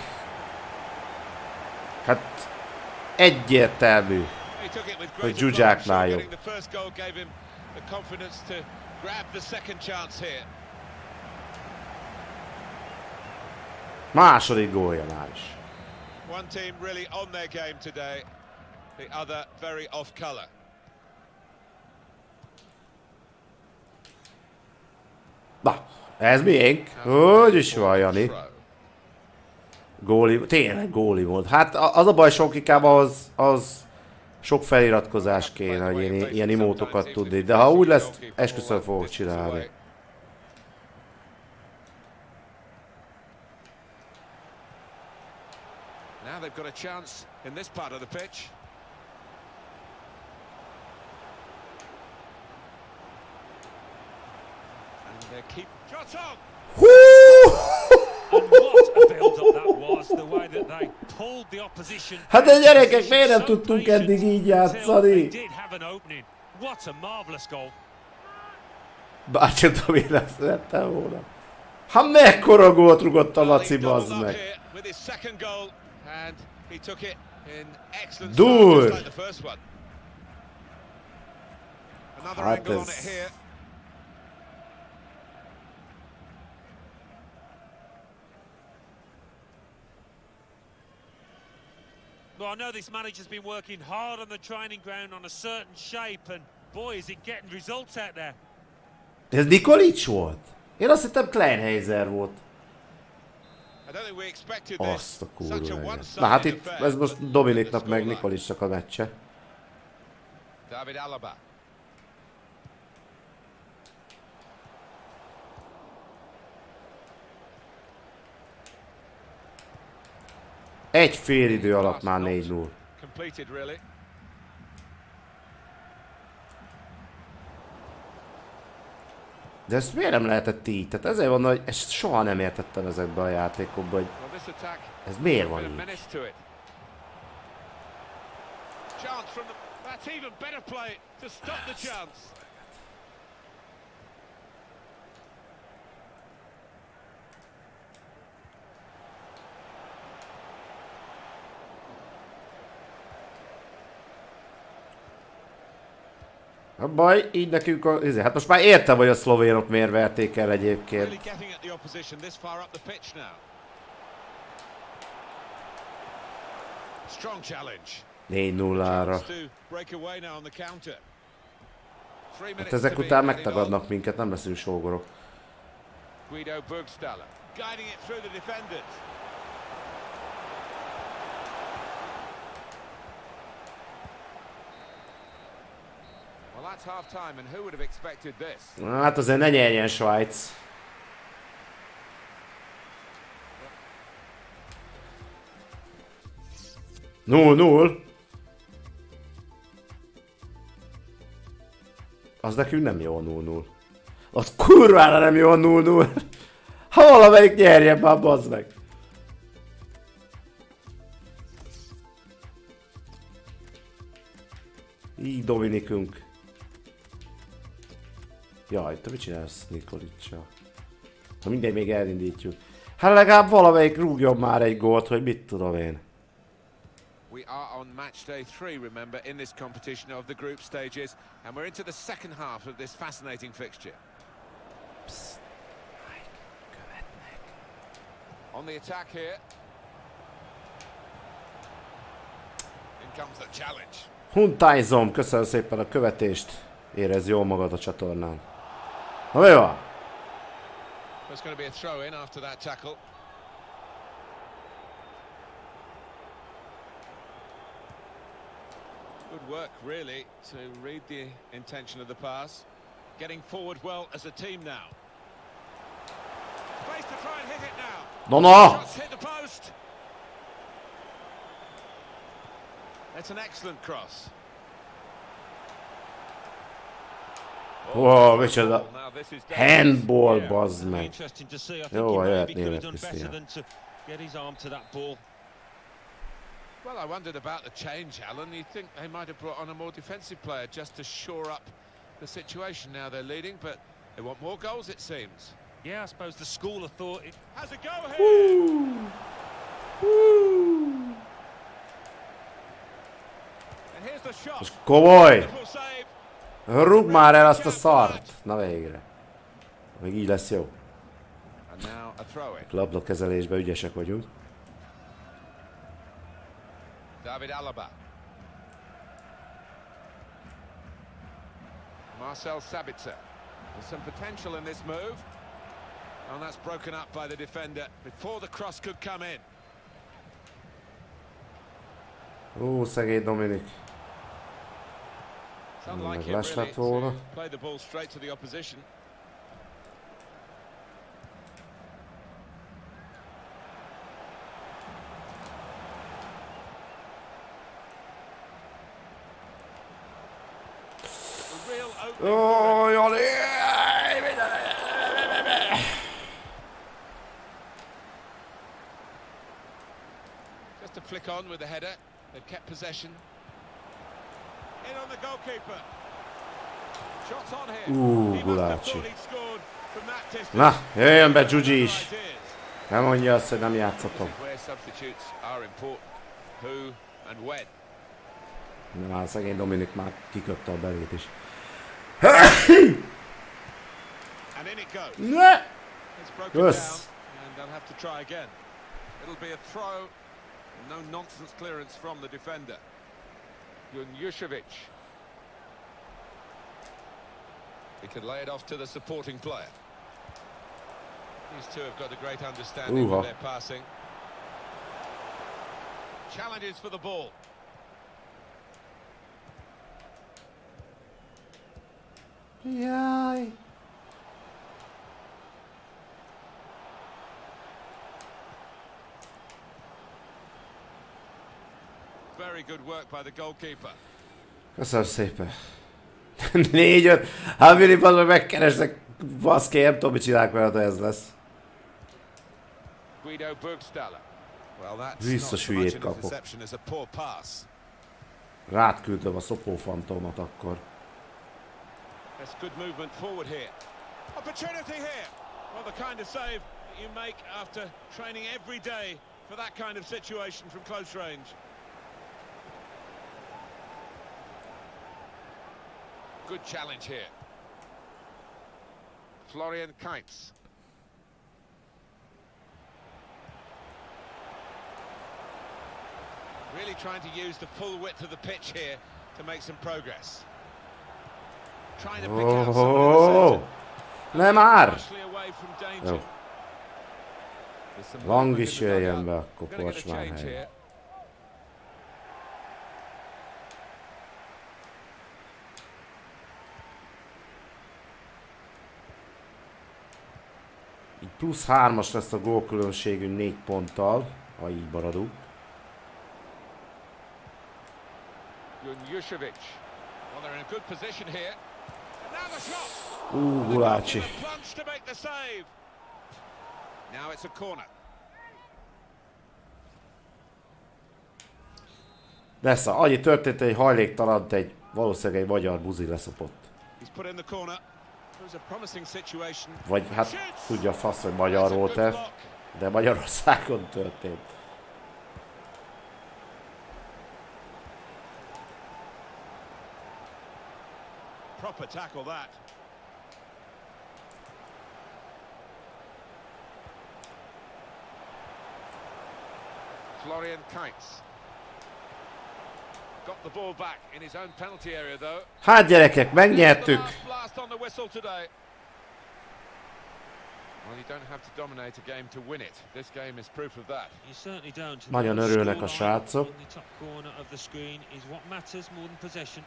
Hát egyértelmű. Hogy Zsuzsáknál jobb. Második gólja már is. One team really on their game today, the other very off colour. Na, ez miénk? Hogy is van, Jani? Góli, tényleg góli volt. Hát az a baj Sonkikában az, az sok feliratkozás kéne, hogy ilyen, ilyen imótokat tudni. De ha úgy lesz, esküszöm fogok csinálni. Now they've got a chance in this part of the pitch. And they keep shot on. Hú! And what a build-up that was, the way that they pulled the opposition. Hát de gyerekek, miért nem tudtunk eddig így játszani? Bárcsak Dominik lettem volna. Ha mekkora gólt rugott a Laci, bazd meg. here with his second goal, and he took it in excellent Dur. style, just like the first one. Another Hát angle on it ez- here. Well, I know this manager's been working hard on the training ground on a certain shape, and boy, is it getting results out there. Ez Nikolic volt? Én azt hittem Kleinheiser volt. I don't think we expected this. Azt a kurva Such a eget. one-sided Na hát itt ez most Dominiknak meg. Nikolicnak a meccse. David Alaba. Egy fél idő alatt már 4-0. Completed really. De ezt miért nem lehetett így? Tehát ezért van, hogy ezt soha nem értettem ezekbe a játékokba, hogy ez miért van így? menace to it. Chance from the. That's even better play to stop the chance. A baj, így nekünk a... izé, Hát most már értem, hogy a szlovénok miért verték el egyébként. Strong challenge. 4-0-ra. Chance to break away now on the counter. Three minutes Hát ezek után megtagadnak minket, nem leszünk sógorok. Guido Burgstaller guiding it through the defenders. Well, that's half time, and who would have expected this? Hát azért ne nyerjen Svájc. Null, null. Az nekünk nem jó a 0-0. Az kurvára nem jó a 0-0. Ha valamelyik nyerjen már, bazd meg. Így Dominikünk. Jaj, te mit csinálsz Nikolicsal? Na mindegy, még elindítjuk. Hát legalább valamelyik rúgjon már egy gólt, hogy mit tudom én. We are on match day three, remember, in this competition of the group stages, and we're into the second half of this fascinating fixture. On the attack here. In comes the challenge. Huntájzom, köszönöm szépen a követést. Érez jól magad a csatornán. There we are. There's going to be a throw in after that tackle. Good work, really, to read the intention of the pass. Getting forward well as a team now. To try and hit it now. No, no. Hit the post. That's an excellent cross. Better Krisztián. than to get his arm to that ball. Well, I wondered about the change, Alan. You think they might have brought on a more defensive player just to shore up the situation. Now they're leading, but they want more goals, it seems. Yeah, I suppose the school have thought it Has a go here. And here's the shot. Most komoly! Wonderful save. Rúg már el azt a szart! Na végre. Még így lesz jó. And now a throw in. Labdakezelésben ügyesek vagyunk. David Alaba. Marcel Sabitzer. There's some potential in this move. And that's broken up by the defender before the cross could come in. Ó, szegény Dominik. Unlike him really to play the ball straight to the opposition. Opening Just a flick on with the header. They've kept possession. That distance. Na, jöjjön be Gyugyi is. Nem mondja azt, hogy nem játszhatom. is where substitutes are important. Who and when. Nem már szegény Dominik már kiköpte a belét is. And in it goes. Ne! Again. It'll be a throw. No nonsense clearance from the defender. Junjušević. He can lay it off to the supporting player. These two have got a great understanding Ooh-ha. of their passing. Challenges for the ball. Jaj! Very good work by the goalkeeper. Köszönöm szépen. Négy, öt. Hát Filip, az meg megkeresnek. Baszki, nem tudom, mit csinálok vele, ha ez lesz. Guido Burgstaller. Much an kapok. interception as a poor pass. Rád küldöm a szopófantomot akkor. That's good movement forward here. Opportunity here. Well, the kind of save that you make after training every day for that kind of situation from close range. Good challenge here. Florian Kainz. Really trying to use the full width of the pitch here to make some progress. Trying to pick out in the Oh, centre. nem már! Partially away from danger. Plusz hármas lesz a gólkülönbségünk négy ponttal, ha így maradunk. Ú, Gulácsi. The save. Now it's a corner. Lesz, annyi történt, hogy hajléktalant egy valószínűleg egy magyar buzi leszopott. He's put in the corner. Vagy hát tudja a fasz, hogy magyar volt-e, block. de Magyarországon történt. Proper tackle that. Florian Kainz. Got the ball back in his own penalty area though. Hát gyerekek, megnyertük! last blast on the whistle today. Well, you don't have to dominate a game to win it. This game is proof of that. You certainly don't. Nagyon The örülnek a srácok. In the top corner of the screen is what matters more than possession.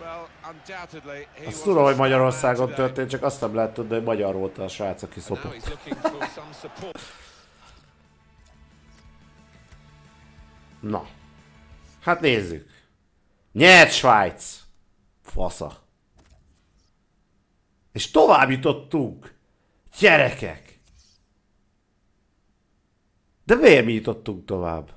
Well, undoubtedly, he Azt tudom, hogy Magyarországon történt, csak azt nem lehet tudni, hogy magyar volt a srác, aki szopott. Na. Hát nézzük. Nyert Svájc! Fasza. És tovább jutottunk. Gyerekek! De miért mi jutottunk tovább?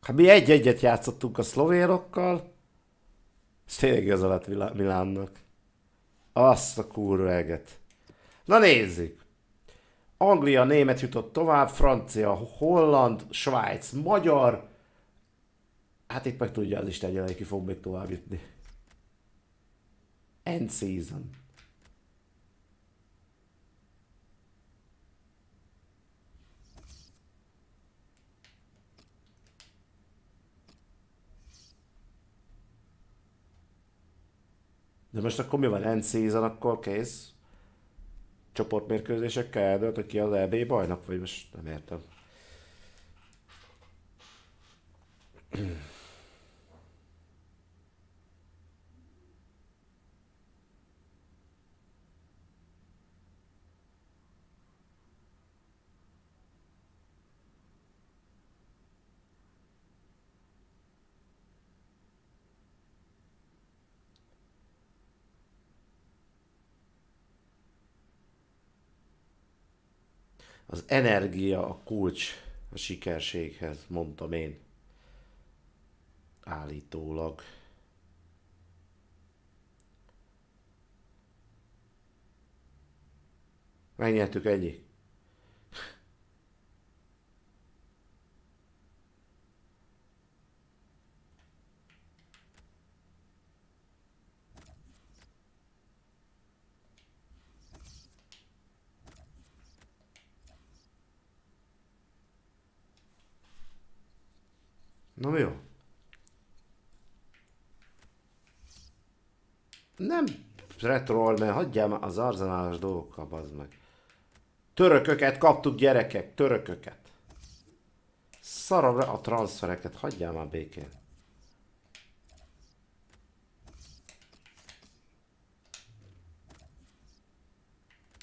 Hát mi egy-egyet játszottunk a szlovénokkal, ez tényleg igaza lett Milá- Milánnak. Azt a kurva eget. Na nézzük. Anglia, német jutott tovább, francia, holland, Svájc, magyar. Hát itt meg tudja az Isten gyere, ki fog még tovább jutni. End season. De most akkor mi van? End season, akkor kész? Csoportmérkőzésekkel eldölt, hogy ki az EB bajnok? Vagy most nem értem. Az energia a kulcs a sikerséghez, mondtam én. Állítólag. Megnyertük ennyi. Na jó. Nem retroll, mert hagyjál már az arzenálos dolgokkal, bazd meg. Törököket kaptuk gyerekek, törököket. Szarom a transfereket, hagyjál már békén.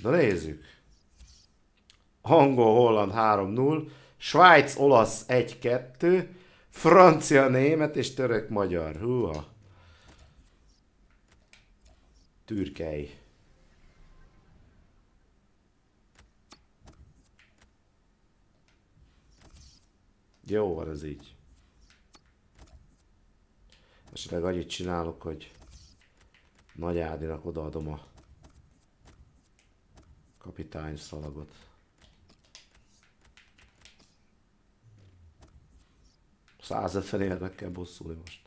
De nézzük. Angol, holland 3-0, Svájc, olasz 1-2, francia, német és török, magyar. Húha. Türkei. Jó van ez így. Esetleg annyit csinálok, hogy Nagy Ádinak odaadom a kapitány szalagot. Százezren meg kell bosszulni most.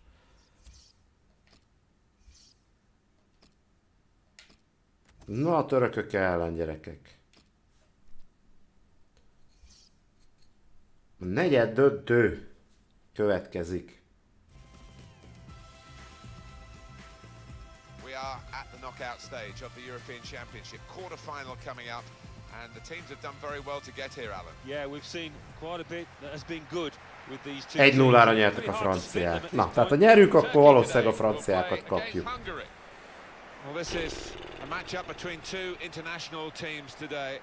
Na, a törökök ellen, gyerekek. A negyed döntő következik. We are at the knockout stage of the European Championship. Quarter-final coming up, and the teams have done very well to get here, Alan. Yeah, we've seen quite a bit that has been good with these two Egy teams. nullára Really nyertek a franciák. Na, tehát ha nyerünk, akkor valószínűleg a franciákat kapjuk. Well, this is a matchup between two international teams today.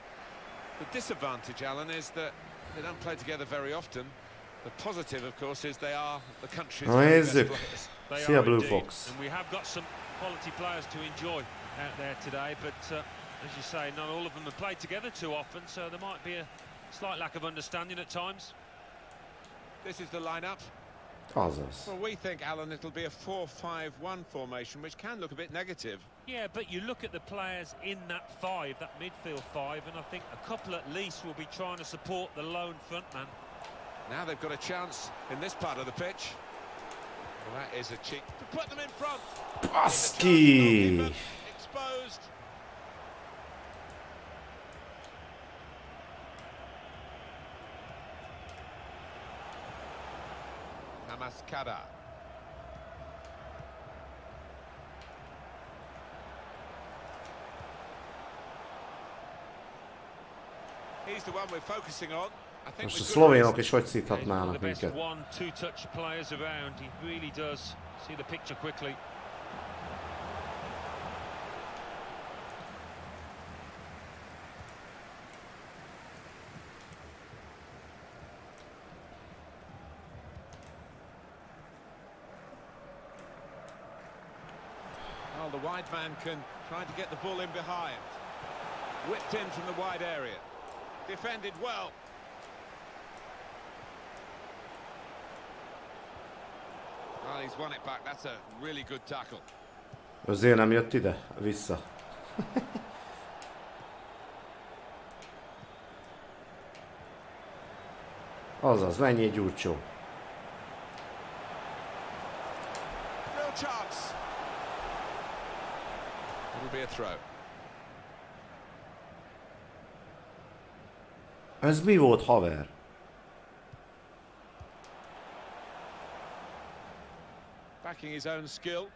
The disadvantage, Alan, is that they don't play together very often. The positive, of course, is they are the country's Na, nézzük. Szia, Blue Fox. And we have got some quality players to enjoy out there today, but uh, as you say, not all of them have played together too often, so there might be a slight lack of understanding at times. This is the lineup. Azaz. Well, we think, Alan, it'll be a 4-5-1 formation, which can look a bit negative. Yeah, but you look at the players in that five, that midfield five, and I think a couple at least will be trying to support the lone frontman. Now they've got a chance in this part of the pitch. Well, that is a cheek to put them in front. Baszki! Exposed. Think Most a with good szlovénok reason. is hogy He's one szíthatnának of the best minket. one, two-touch players around. He really does see the picture quickly. Well, the wide man can try to get the ball in behind. Whipped in from the wide area. Defended well. Well, he's won it back. That's a really good tackle. Azért nem jött ide? Vissza. Azaz, mennyi gyurcsó. Real chance. It'll be a throw. Ez mi volt, haver? Backing his own skill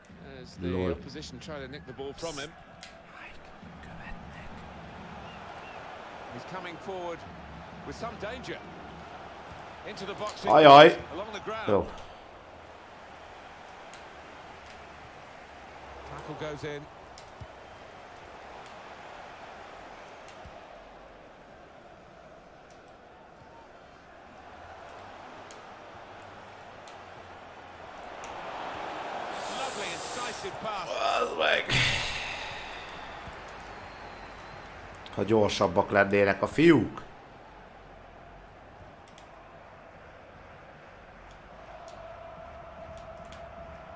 as the Lord. opposition try to nick the ball from him. He's coming forward with some danger. Into the box. Ajaj. goes, Along the ground. Jó. Tackle goes in. Az meg. Ha gyorsabbak lennének a fiúk.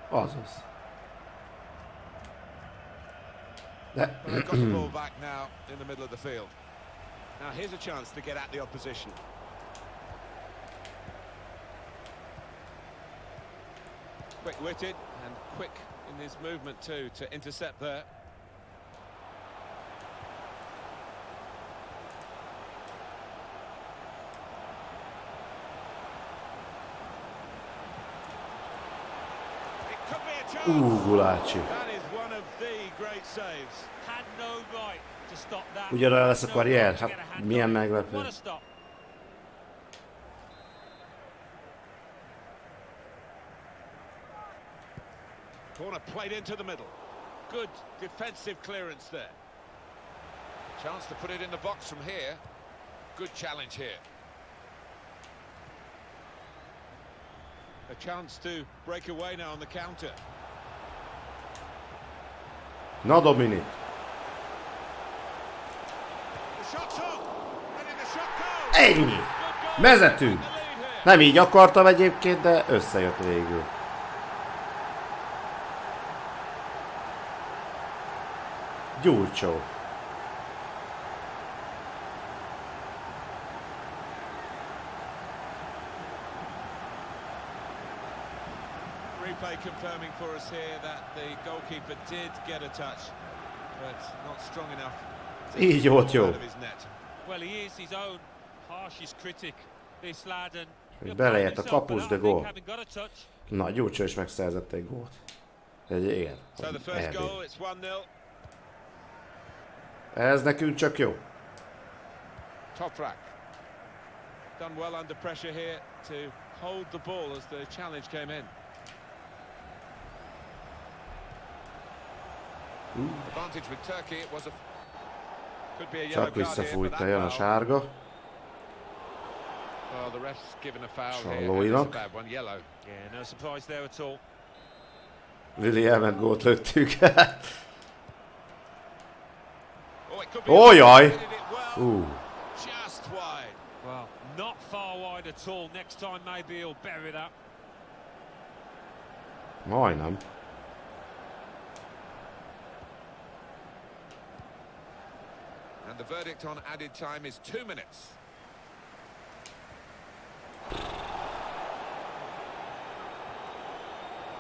Azaz. De Well, got the ball back now in the middle of the field. Now here's a chance to get at the opposition. Quick-witted and quick in his movement too to intercept there. It could be a chance. Ú, Gulácsi. That is played into the middle. Good defensive clearance there. Chance to put it in the box from here. Good challenge here. A chance to break away now on the counter. Na Dominik. The shot's on. And the shot goes. Ennyi. Vezetünk. The lead here. Nem így akartam egyébként, de összejött végül. Gyurcsó. Replay confirming for us here that the goalkeeper did get a touch, but not strong enough. Így volt jó. Well, he is his own harshest critic, this lad, and Hogy blame a kapus, de gól. Na, Gyurcsó is megszerzett egy gólt. Egy igen. So the first EB. goal, it's 1-0. Ez nekünk csak jó. Toprak. Done well under pressure here to hold the ball as the challenge came in. Advantage with Turkey. It was a could be a yellow Csak card for visszafújta, jön a foul. sárga. Well, the ref's given Oh, it could be. Oh, jaj. Did it well. Ú, Just wide. Well, not far wide at all. Next time maybe he'll bury that. majdnem. And the verdict on added time is two minutes.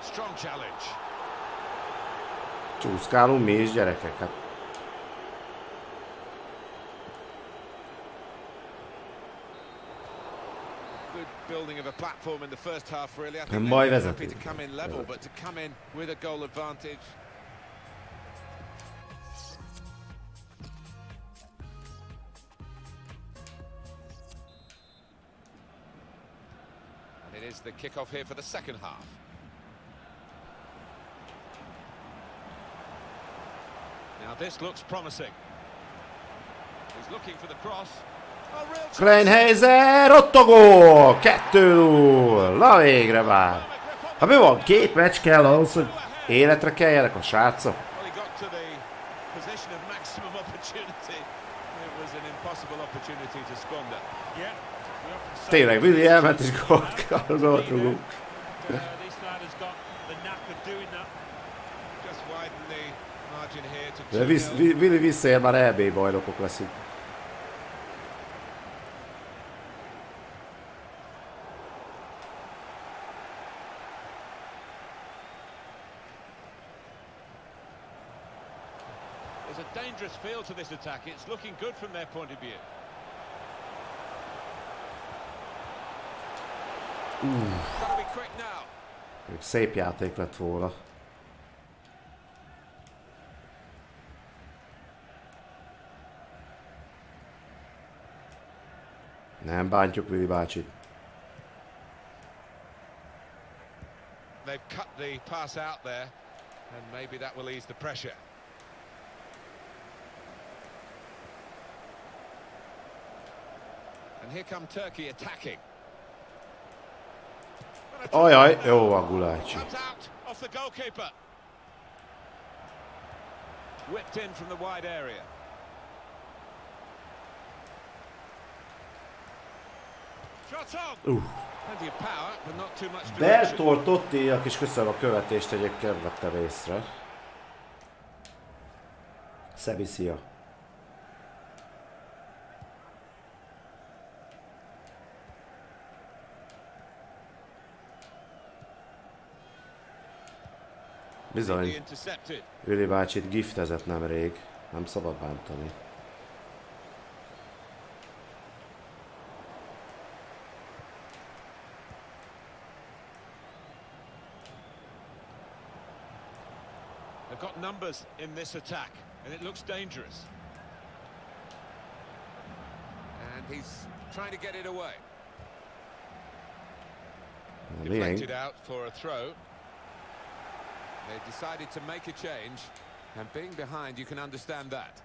Strong challenge. Csúszkálunk mi is, gyerekek. Hát Good building of a platform in the first half, really. I think they're happy to come in level, but to come in with a goal advantage. And it is the kick-off here for the second half. Now this looks promising. He's looking for the cross. Kleinheiser, ott a gól! 2 Na végre már! Ha mi van, két meccs kell ahhoz, hogy életre keljenek a srácok. Tényleg, Willi elment és gólt, gólt rugunk. Uh, this lad has got the knack of doing that. Just widen the margin here to De visz, 2-0. Vi- Willi visszaér, már EB bajnokok leszünk. This attack. It's looking good from their point of view. Got to be quick now. Még Szép játék lett volna. Nem bántjuk Willi bácsit. They've cut the pass out there, and maybe that will ease the pressure. And here come Turkey attacking. Ajaj, jó van Gulácsi. Whipped in from the wide area. Uh. Plenty of power, but not too much direction. Bertolt Tottiak is köszönöm a követést, egyébként vettem észre. Szebi, szia. Bizony, intercepted. Willi bácsit giftezett nemrég. Nem szabad bántani. They've got numbers in this attack, and it looks dangerous. And he's trying to get it away. Deflected out for a throw. They decided to make a change, and being behind, you can understand that.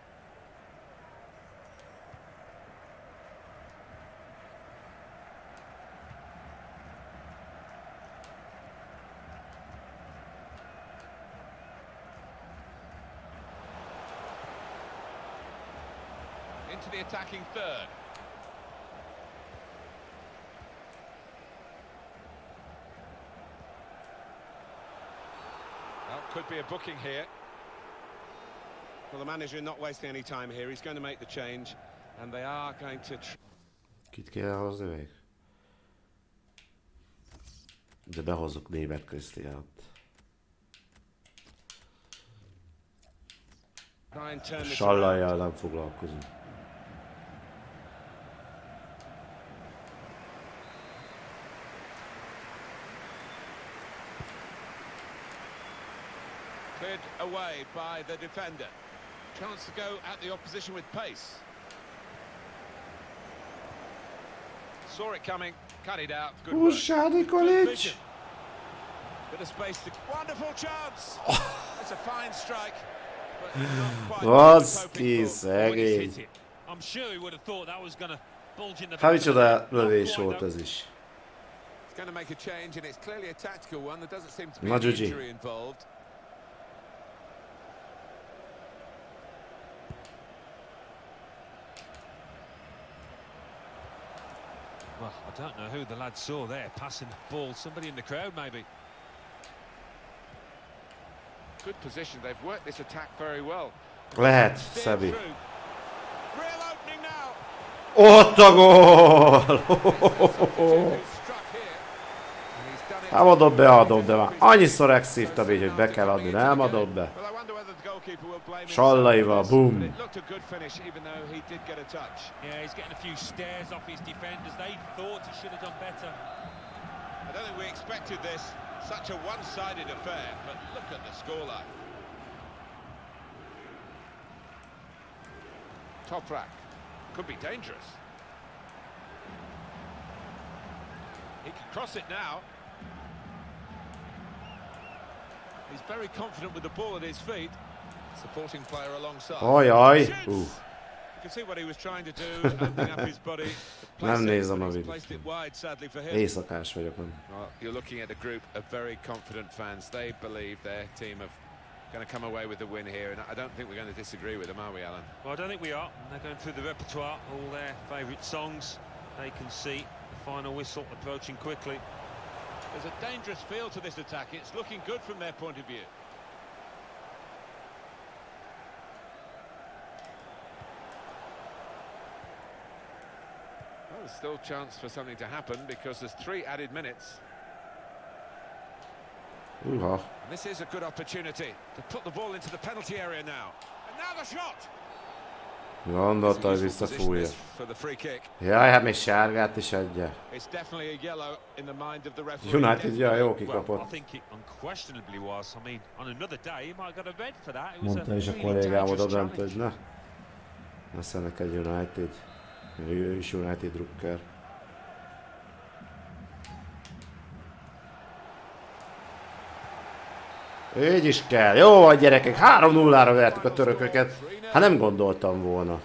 Into the attacking third. Could be a booking here. Well, the manager not wasting any time here. He's going to make the change, and they are going to. Tr- Kit kéne hozni még? De behozzuk német Krisztiánt. try and turn. Sallajjal nem foglalkozunk. Cleared away by the defender. Chance to go at the opposition with pace. Saw it coming, cut it out. Good work. Usa Good Nikolic! vision. Bit of space to... Wonderful chance! It's a fine strike. But not quite what he would have thought that was hoping Baszki, for. Well, I don't know who the lad saw there passing the ball. Somebody in the crowd, maybe. Good position. They've worked this attack very well. Lehet, now. Ott a gól! Nem adom be, adom, de már annyiszor exszívtam így, hogy be kell adni, nem adom be. Well, I wonder whether the boom. It looked a good finish, even though he did get a touch. Yeah, he's getting a few stares off his defenders. They thought he should have done better. I don't think we expected this. Such a one-sided affair, but look at the scoreline. Toprak could be dangerous. He can cross it now. He's very confident with the ball at his feet. Supporting player alongside. Ajaj! Shoots! You can see what he was trying to do, opening up his body. Nem nézem a He's videót. placed it wide, sadly for him. Éjszakás vagyok. Nem. Well, you're looking at a group of very confident fans. They believe their team are going to come away with the win here, and I don't think we're going to disagree with them, are we, Alan? Well, I don't think we are. They're going through the repertoire, all their favourite songs. They can see the final whistle approaching quickly. There's a dangerous feel to this attack. It's looking good from their point of view. There's still chance for something to happen because there's three added minutes. And this is a good opportunity to put the ball into the penalty area now. And now the shot! Gondolta, hogy visszafújja. Jaj, hát még sárgát is adja. United, ja, jó kikapott. Mondta is a kollégám oda bent, hogy na. Aztán neked United. Ő is United drukker. Így is kell. Jó van gyerekek, 3-0-ra vertük a törököket. Hát nem gondoltam volna.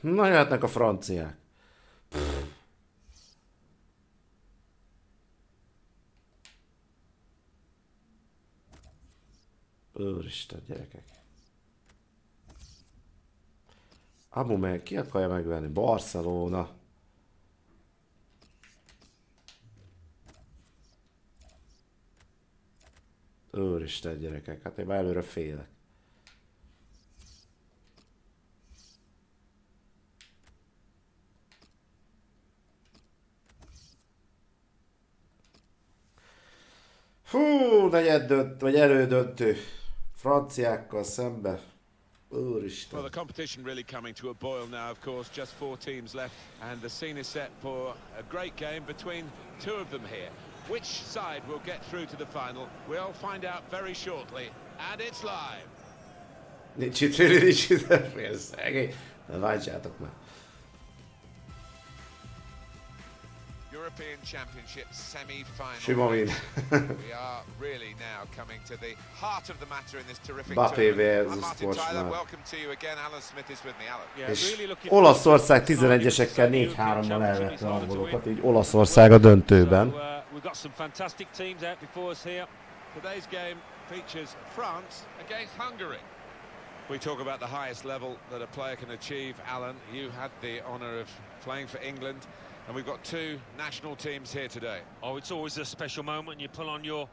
Na jöhetnek a franciák. Pff. Úristen, gyerekek. Abu meg, ki akarja megvenni? Barcelona. Úristen, gyerekek, hát én már előre félek. Hú, negyed dönt, vagy elődöntő. Franciákkal szembe. Úristen. Well, the competition really coming to a boil now, of course. Just four teams left, and the scene is set for a great game between two of them here. Which side will get through to the final? We'll find out very shortly, and it's live. Nincs itt nincs itt fél, szegény. Na, váltsátok már. European Championship semi-final. Sima win. we are really now coming to the heart of the matter in this terrific Mbappé tournament. versus I'm Martin Tyler. Welcome to you again. Alan Smith is with me. Alan. Yeah, És really looking Olaszország forward to this 11-esekkel 4-3-mal elvette is angolokat, így Olaszország a döntőben. So, uh, we've got some fantastic teams out before us here. Today's game features France against Hungary. We talk about the highest level that a player can achieve. Alan, you had the honour of playing for England, and we've got two national teams here today. Oh, it's always a special moment. and You pull on your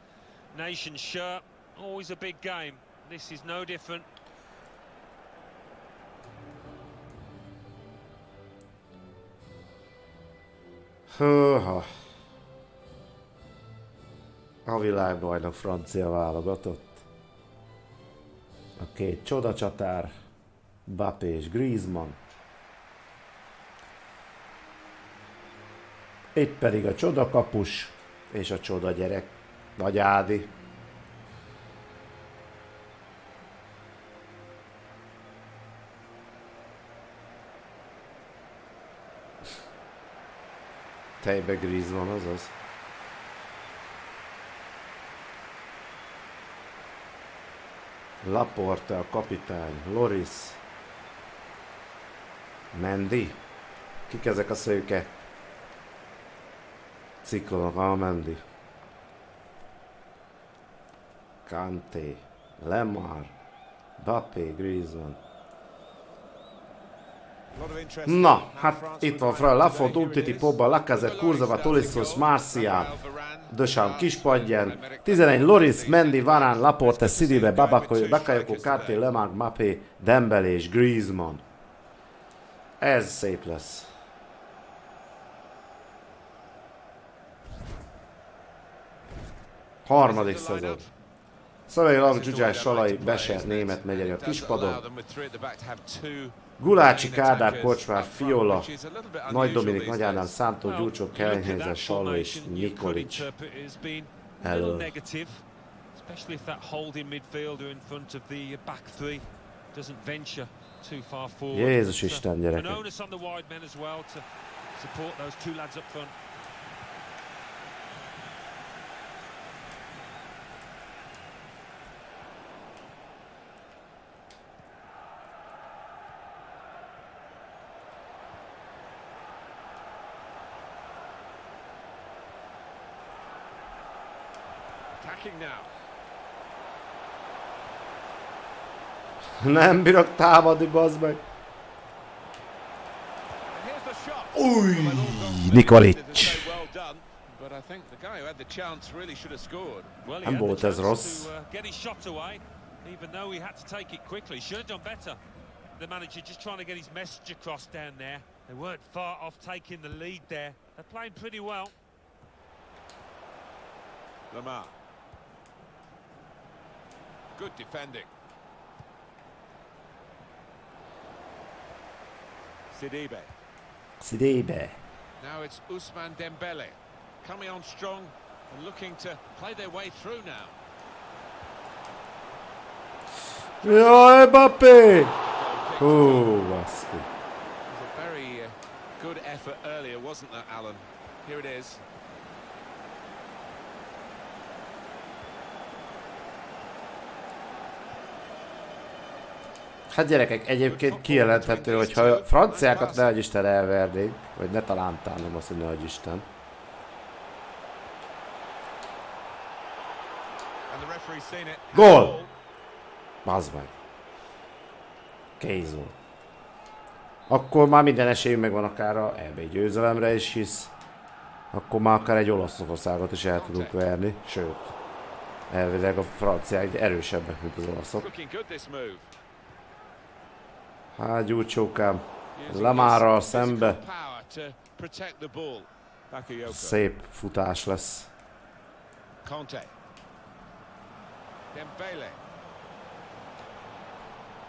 nation's shirt. Always a big game. This is no different. Hőha. A világbajnok francia válogatott. A két csodacsatár, Bappé és Griezmann. Itt pedig a csodakapus és a csoda gyerek, Nagy Ádi. Tejbe Griezmann azaz. Laporte a kapitány, Loris. Mendy. Kik ezek a szőke? Ciklonok, a Mendy. Kanté, Lemar, Bappé, Griezmann. Na, hát itt van Fra, Lafont, is. Pogba, Lacazette, Kurzava, Rafael Varane, Dösám, Kispadjen, Emerick 11 Loris, Mendy, Varane, Laporte, Sidibe, Bakayoko, Kárté. Lemar, Mbappé, Dembele és Griezmann. Ez szép lesz. Harmadik szezon. Szavai Lag, Zsuzsás, Salai, Bese, Német, Megyeri a kispadon. Gulácsi, Kádár, Kocsmár, Fiola, Nagy Dominik, Nagy Ádám, Szántó, Gyurcsó, Kellenyhézer, Saló és Nikolic. Elől. Especially if that holding midfielder in front of the back three doesn't venture too far forward. Jézus Isten, gyerekek. Chance really should have scored. Well, he Nem had the volt ez chance rossz. to uh, get his shot away, even though he had to take it quickly. Should have done better. The manager just trying to get his message across down there. They weren't far off taking the lead there. They're playing pretty well. Lamar. Good defending. Sidibe. Szidébe. Now it's Usman Dembele. Coming on strong and looking to play their way through now. Goal kick. Hú, baszki. It was a very uh, good effort earlier, wasn't that, Alan? Here it is. Hát gyerekek, egyébként kijelenthető, hogy ha franciákat ne Isten elvernénk, vagy ne talántán, nem azt, hogy ne Isten. Goal! Bazd meg. Kéz volt. Akkor már minden esélyünk megvan akár a EB győzelemre is, hisz akkor már akár egy Olaszországot is el tudunk verni, sőt, elvileg a franciák erősebbek, mint az olaszok. Looking good this move. Hát his physical szembe. Szép futás lesz.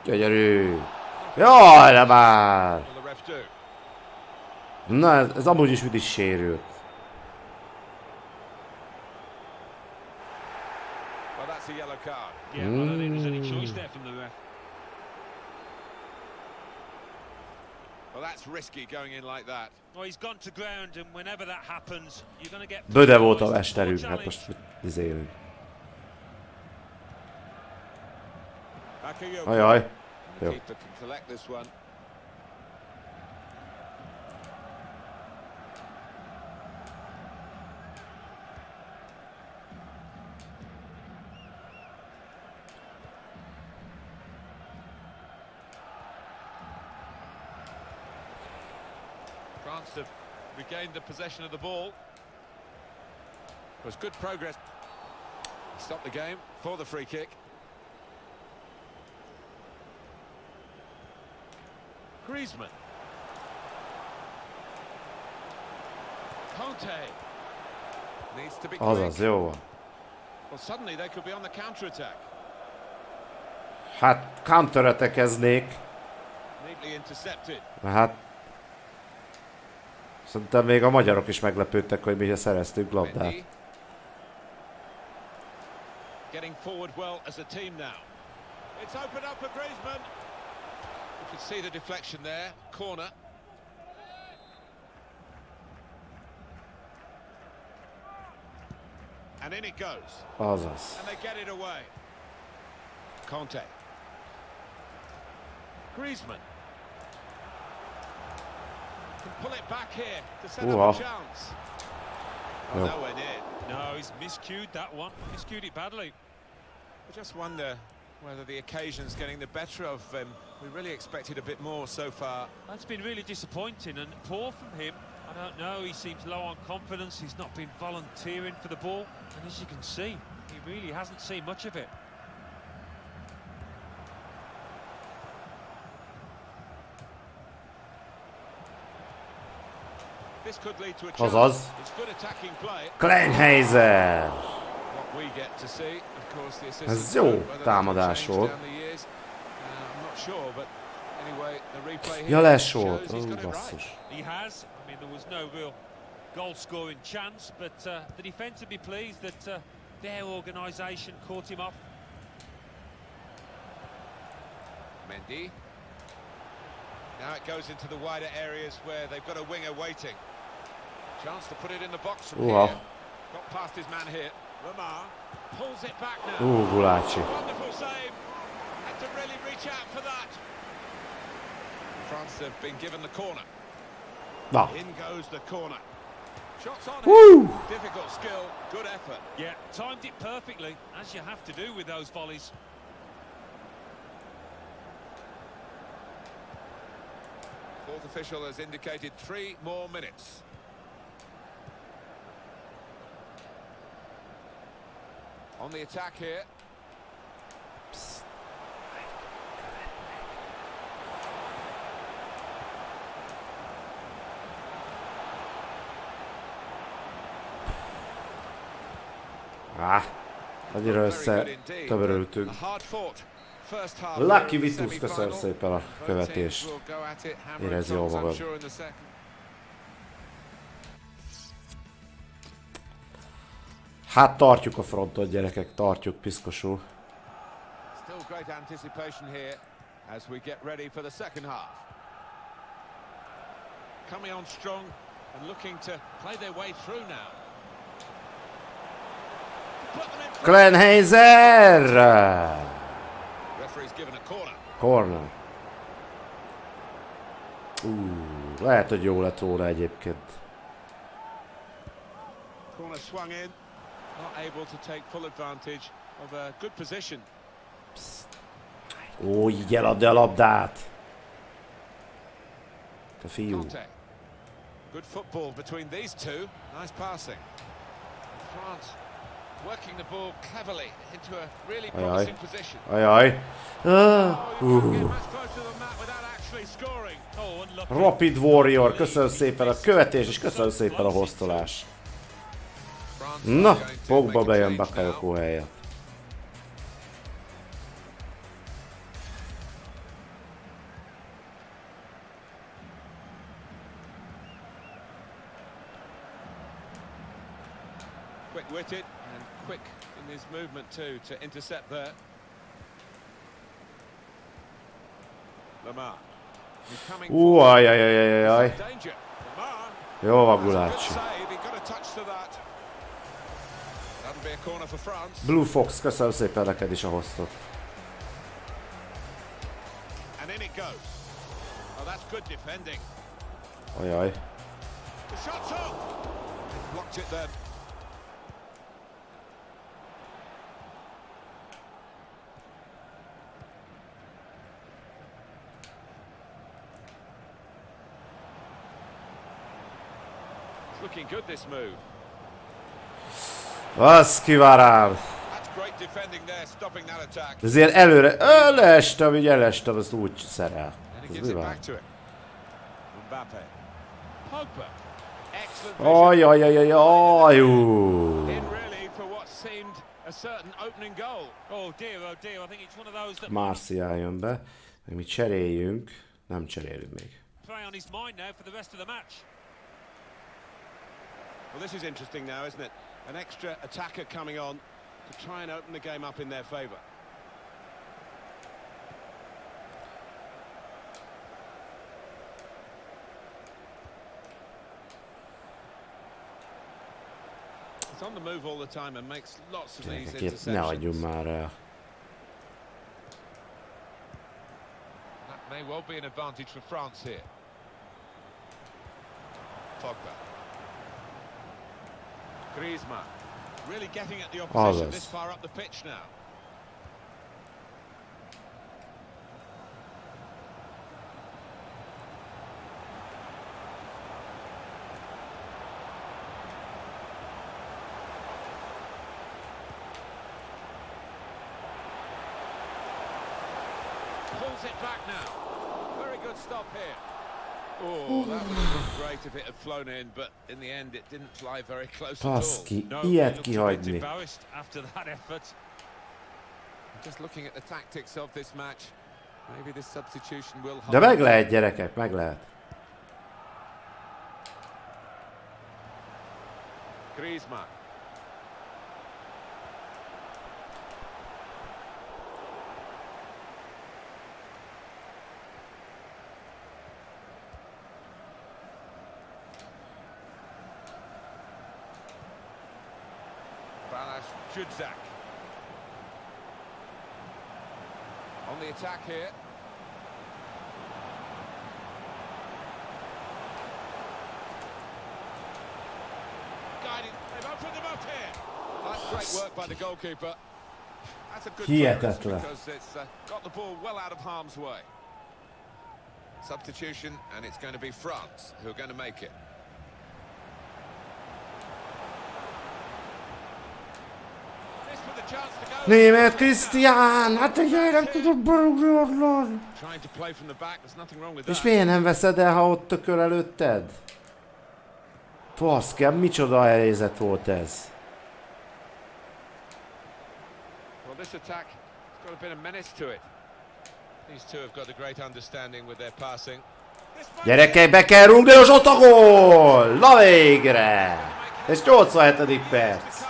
Gyönyörű! Jaj, de már! Na, ez, ez amúgy is mit is sérült. Well, Böde volt a mesterünk, hát most mit. Bakayoko. Ajaj. Jó. Regained the possession of the ball. It Was good progress. Stop the game for the free kick. Griezmann. Conte. Needs to be quick. Azaz, jó van. Well, suddenly they could be on the counter-attack. Hát counter-attack-eznék, Neatly intercepted. hát Szerintem még a magyarok is meglepődtek, hogy mi szereztünk labdát. Getting forward well as a team now. It's opened up for Griezmann. You can see the deflection there. Corner. And in it goes. Azaz. And they get it away. Conte. Griezmann. Can pull it back here to set Ooh, up ah. a chance. Oh, No. nowhere near. No, he's miscued that one. Miscued it badly. I just wonder whether the occasion's getting the better of him. We really expected a bit more so far. That's been really disappointing and poor from him. I don't know, he seems low on confidence. He's not been volunteering for the ball. And as you can see, he really hasn't seen much of it. This could lead to a chance. Azaz. It's good attacking play. Kleinheiser! What we get to see, of course, the assistant Ez jó coach, whether that támadás changed volt. down the years, uh, I'm not sure, but anyway, the replay here Ja, lesolt. shows he's Ó, got it right. basszus. He has. I mean, there was no real goal-scoring chance, but uh, the defence would be pleased that uh, their organisation caught him off. Mendy. Now it goes into the wider areas where they've got a winger waiting. Chance to put it in the box from Uha. here. Got past his man here. Lamar pulls it back now. Ú, Gulácsi. Wonderful save. Had to really reach out for that. France have been given the corner. Na, In goes the corner. Shots on Woo! Difficult skill, good effort. Yeah, timed it perfectly, as you have to do with those volleys. Fourth official has indicated three more minutes. On the attack here. Á, annyira Very össze good indeed. tömörültünk. A hard fought first half Lucky Vitus, köszönöm szépen a követést. Érezd jól magad. Hát tartjuk a frontot, gyerekek, tartjuk piszkosul. Still great anticipation here as we get ready for the second half. Coming on strong and looking to play their way through now. Corner. Corner. Ú, lehet, hogy jó lett volna egyébként. Corner swung in. Not able to take full advantage of a good position. Ó, így eladni a labdát. Te fiú. Good football between these two. Nice passing. France working the ball cleverly into a really promising position. Ajaj. Ah, Oh. Oh. Rapid Warrior, köszönöm szépen a követés, és köszönöm szépen a hoztolás. France Na, are going to Pogba make a bejön change Bakayoko now. helyett. Quick-witted and quick in his movement too to intercept there. Lamar. He's coming Ú, ajajajajajaj. forward. Danger. Lamar. Jó van, That's a good Gulácsi. Blue Fox, köszönöm szépen neked is a hoztot. And in it goes. Oh, that's good defending. Ajaj. The shot's up. Blocked it then. It's looking good this move. Az kivárám. That's great defending there, stopping that attack. De azért előre, ö, leestem, így elestem, az úgy szerel. Ez mi van? Ajajajajaj. Martial jön be. Mi cseréljünk. Nem cserélünk még. Well, this is interesting now, isn't it? An extra attacker coming on to try and open the game up in their favour. He's on the move all the time and makes lots of these Gyerekek, itt ne adjunk interceptions. már el. That may well be an advantage for France here. Pogba. Griezmann. Really getting at the opposition Others. this far up the pitch now. Pulls it back now. Very good stop here. He ilyet kihagyni. De meg lehet gyerekek, meg lehet. Griezmann. Judzak. On the attack here. Guiding. They've opened them up here. That's great work by the goalkeeper. That's a good clearance because it's uh, got the ball well out of harm's way. Substitution, and it's going to be France who are going to make it. Német Krisztián! Hát egy nem tudok berúgni És miért nem veszed el, ha ott tököl előtted? Baszki, hát micsoda helyzet volt ez? Well, this attack has got a bit of menace to it. These two have got a great understanding with their passing. This might Gyerekek, be kell rúgni, és ott a gól! Na végre! És 87. perc.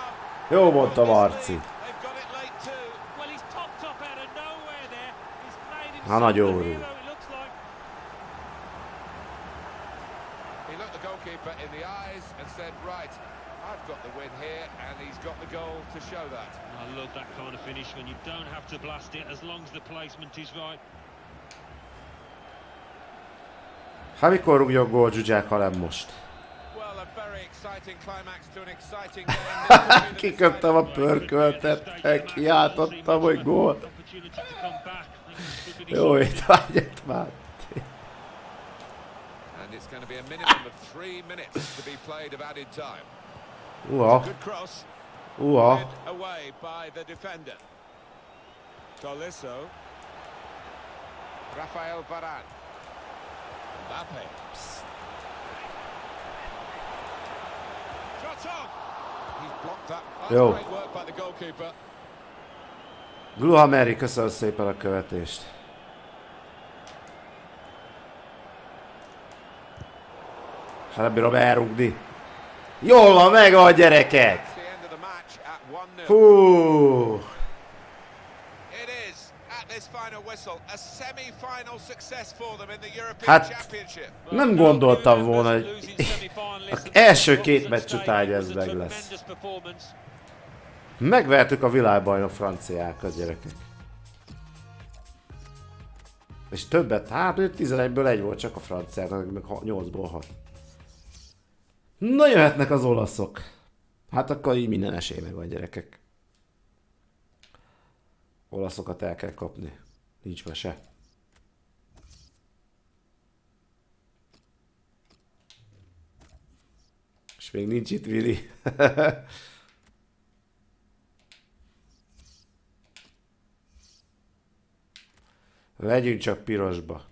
Jó mondta Marci. They've got it late too. Well, he's topped up out of nowhere there. He's made himself Ha nagy the órú. hero, it looks like. He looked the goalkeeper in the eyes and said, right, I've got the win here, and he's got the goal to show that. I love that kind of finish when you don't have to blast it as long as the placement is right. Hát mikor rúgja a gól Zsuzsák, ha nem most? Well, a very exciting climax to an exciting game. This could be the Kiköptem a pörköltet, kiáltottam, hogy gól. Opportunity to come back. It's good that he Jó, saw itt vágyott már. And it's going to be a minimum of three minutes to be played of added time. Good cross. away by the defender. Tolisso. Rafael Varane. Mbappe. Shot on. He's blocked that. Yo. great work by the goalkeeper. Gluhameri, köszönöm szépen a követést. Hát nem bírom elrúgni. Jól van, meg a gyerekek! It's the end of the match at 1-0. Hú, Hát, nem gondoltam volna, hogy az első két meccs után ez meg lesz. Megvertük a világbajnok franciákat, gyerekek. És többet, hát ő 11-ből egy volt csak a franciáknak, meg 8-ból 6. Na jöhetnek az olaszok. Hát akkor így minden esély meg van, gyerekek. Olaszokat el kell kapni. Nincs mese. És még nincs itt Vili. Legyünk csak pirosba.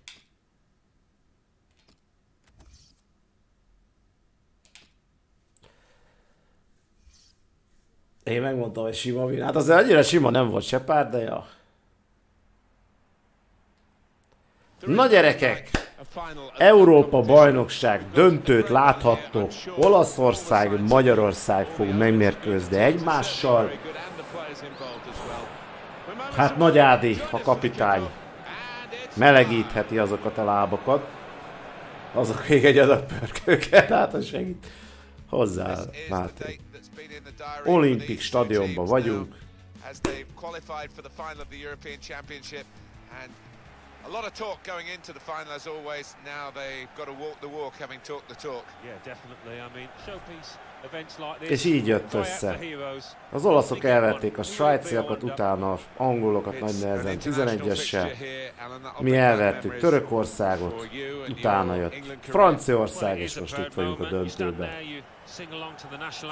Én megmondtam, hogy sima vin. Hát azért annyira sima nem volt se pár, de ja. Na gyerekek! Európa bajnokság döntőt láthattok. Olaszország, Magyarország fog megmérkőzni egymással. Hát Nagy Ádi, a kapitány, melegítheti azokat a lábakat. Azok még egy adag pörkőket, hát az segít. Hozzá, Máté. Olimpik stadionban vagyunk. As they've qualified for the final of the European Championship and a lot of talk going into the final as always. Now they've got to walk the walk having talked the talk. Yeah, definitely. I mean, showpiece. És így jött össze. Az olaszok elverték a svájciakat, utána az angolokat nagy nehezen 11-essel. Mi elvertük Törökországot, utána jött Franciaország, és most itt vagyunk a döntőben.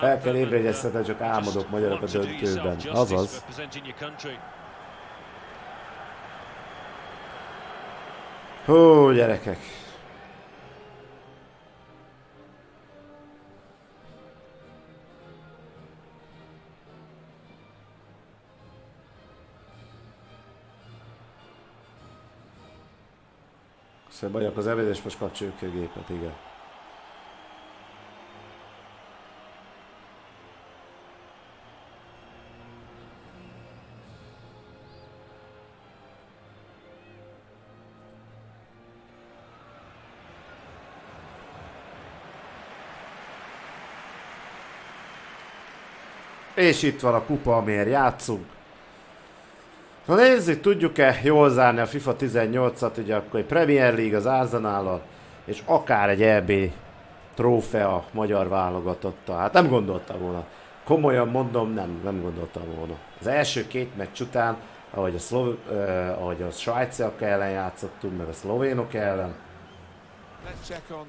Fel kell ébredjeztetem, csak álmodok magyarok a döntőben. Azaz. Hú, gyerekek. Szóval az ebédes, most kapcsoljuk ki a gépet, igen. És itt van a kupa, amiért játszunk. Na nézzük, tudjuk-e jól zárni a FIFA 18-at, ugye akkor egy Premier League az arsenal és akár egy EB trófea magyar válogatotta. Hát nem gondoltam volna. Komolyan mondom, nem, nem gondoltam volna. Az első két meccs után, ahogy a, szlov, eh, ahogy a svájciak ellen játszottunk, meg a szlovénok ellen,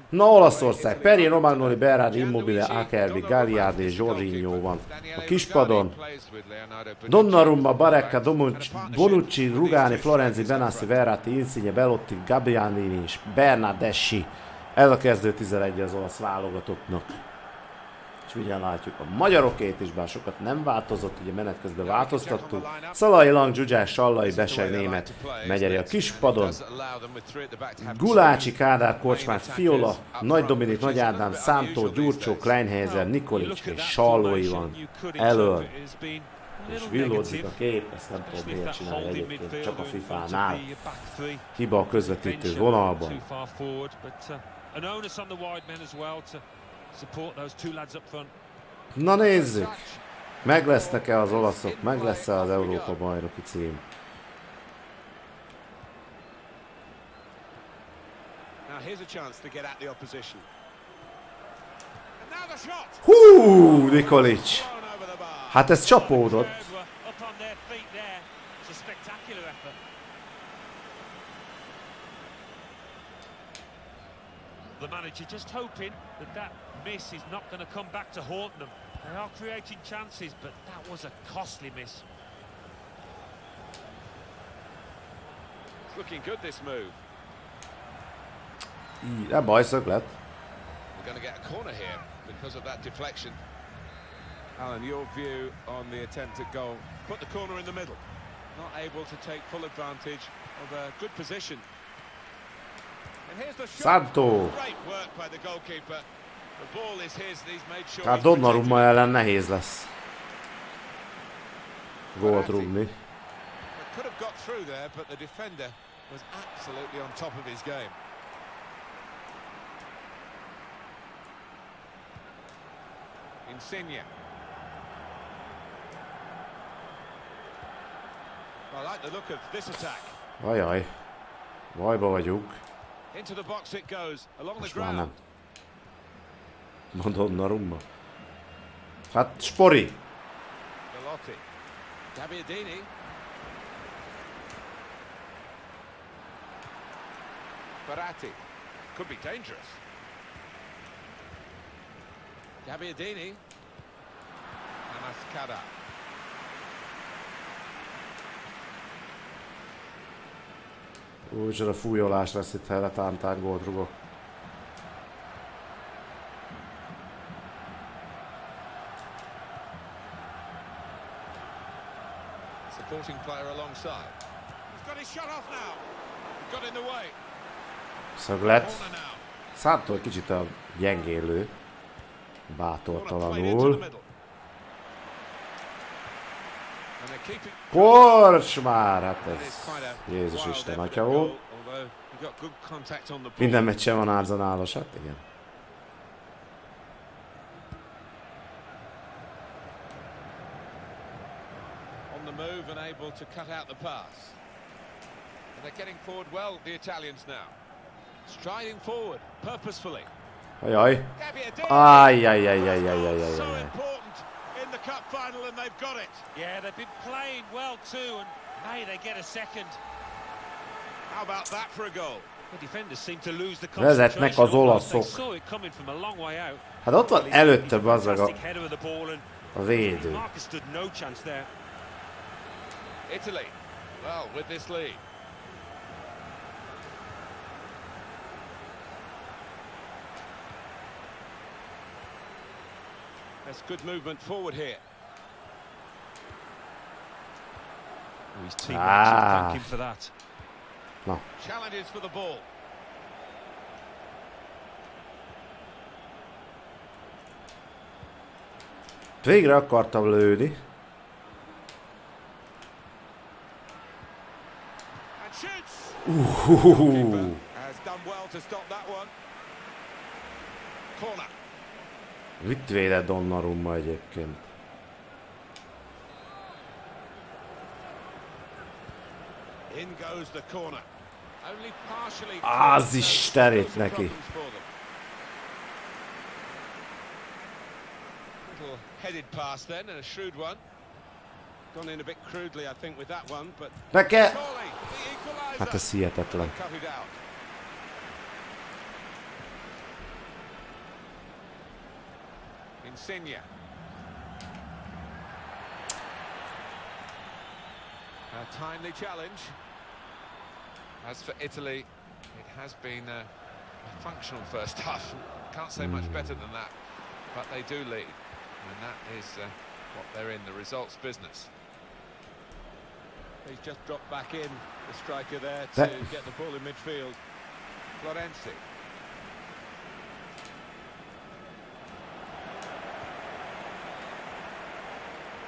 Na Olaszország, Peri, Romagnoli, Berardi, Immobile, Akerbi, Gagliardi és Jorginho van. A kispadon Donnarumma, Baracca, Bonucci, Rugani, Florenzi, Benassi, Verratti, Insigne, Belotti, Gabbianini és Bernadeschi. Ez a kezdő 11 az olasz válogatottnak mindjárt látjuk a magyarokét is, bár sokat nem változott, ugye menet közben változtattuk. Szalai Lang, Zsuzsás, Sallai, Beser, Német, Megyeri a kispadon. Gulácsi, Kádár, Korcsmár, Fiola, Nagy Dominik, Nagy Ádám, Szántó, Gyurcsó, Kleinhelyzer, Nikolics és Sallói van elől. És villódzik a kép, ezt nem tudom miért csinálja egyébként, csak a FIFA-nál. Hiba a közvetítő vonalban. Na nézzük! Meg lesznek-e az olaszok? Meg lesz-e az Európa bajnoki cím? Hú, Nikolic! Hát ez csapódott. The manager just hoping that that miss is not going to come back to haunt them. They are creating chances, but that was a costly miss. It's looking good, this move. That baj, so glad. We're going to get a corner here because of that deflection. Alan, your view on the attempt at goal. Put the corner in the middle. Not able to take full advantage of a good position. And here's the shot. Santo! Great work by the goalkeeper. Hát Donnarumma ellen nehéz lesz gólt rúgni. Could have got through there, but the defender was absolutely on top of his game. Insigne. I like the look of this attack. Ajaj. Bajba vagyunk. Into the box it goes, along the ground. Madonna rumba. Hát Spori. Baratti. Could be dangerous. Gabbiadini. Amaskada. Úgy, a fújolás lesz itt, ha tántán gólt rugok. Supporting player alongside. He's got his shot off now. He got in the way. Szöglet. Szántól kicsit a gyengélő. Bátortalanul. Kors már, hát ez Jézus Isten atya volt. Minden meccsen van árzanálos, hát igen. To cut out the pass. And they're getting forward well, the Italians now. Striding forward, purposefully. Ay ay. Ay ay ay ay ay ay ay. So important in the cup final and they've got it. Yeah, they've been playing well too and may they get a second. How about that for a goal? The defenders seem to lose the Vezetnek az olaszok. Hát ott van előtte az meg a, a védő. Italy, well, with this lead. That's good movement forward here. Oh, his teammates ah. thank him for that. No. Challenges for the ball. Végre akartam lőni. Corner. Mit védett Donnarumma egyébként? Az still some neki. headed Hát ez hihetetlen. Cut it out. Insigne. A timely challenge. As for Italy, it has been a, a functional first half. Can't say much better than that, but they do lead, and that is uh, what they're in, the results business. He's just dropped back in, the striker there to That- get the ball in midfield. Florenzi.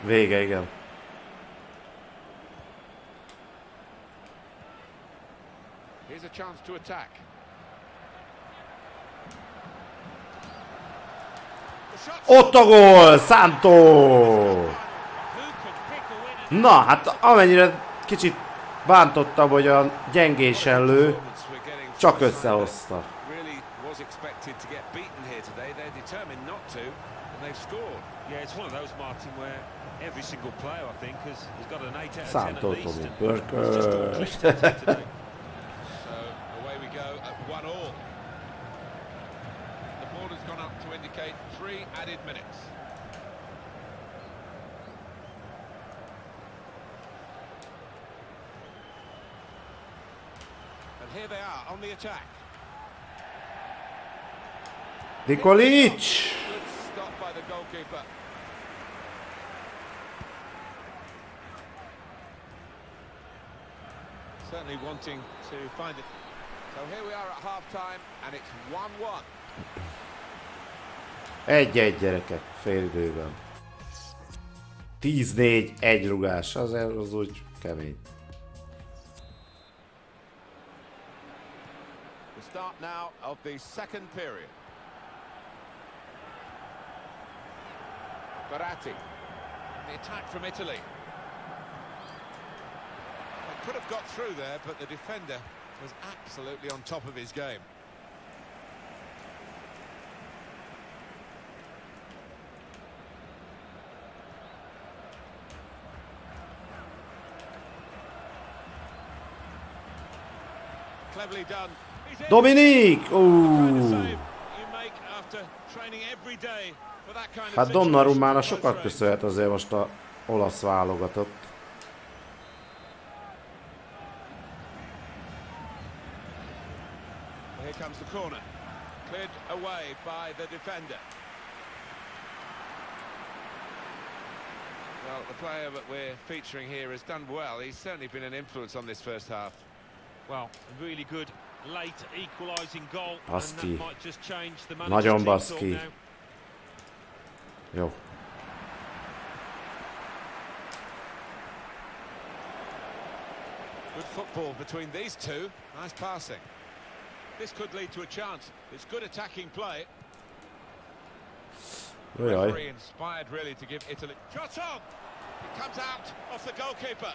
Vége, igen. Here's a chance to attack. Ott a gól! Santo! Na, hát amennyire kicsit bántottam, hogy a gyengésen lő, csak összehozta. Really was expected to get beaten here today. They're determined here they are on the attack. Nikolic! Good stop by the goalkeeper. Certainly wanting to find it. So here we are at half time and it's 1-1. Egy-egy gyerekek, fél időben. 10-4, egy rugás, az, az úgy kemény. Of the second period. Baratti. The attack from Italy. They could have got through there, but the defender was absolutely on top of his game. Cleverly done. He's in. Dominik! Kind of Ú, save you make after every day for that kind of hát. Donnarummának sokat köszönhet azért most a olasz válogatott. Here comes the corner. Cleared away by the defender. Well, the player that we're featuring here has done well. He's certainly been an influence on this first half. Well, really good late equalising goal. Baszki. And that might just change the Nagyon manager's baszki. Jó. Good football between these two. Nice passing. This could lead to a chance. It's good attacking play. Jaj. Referee inspired really to give Italy. Shot on! It comes out off the goalkeeper.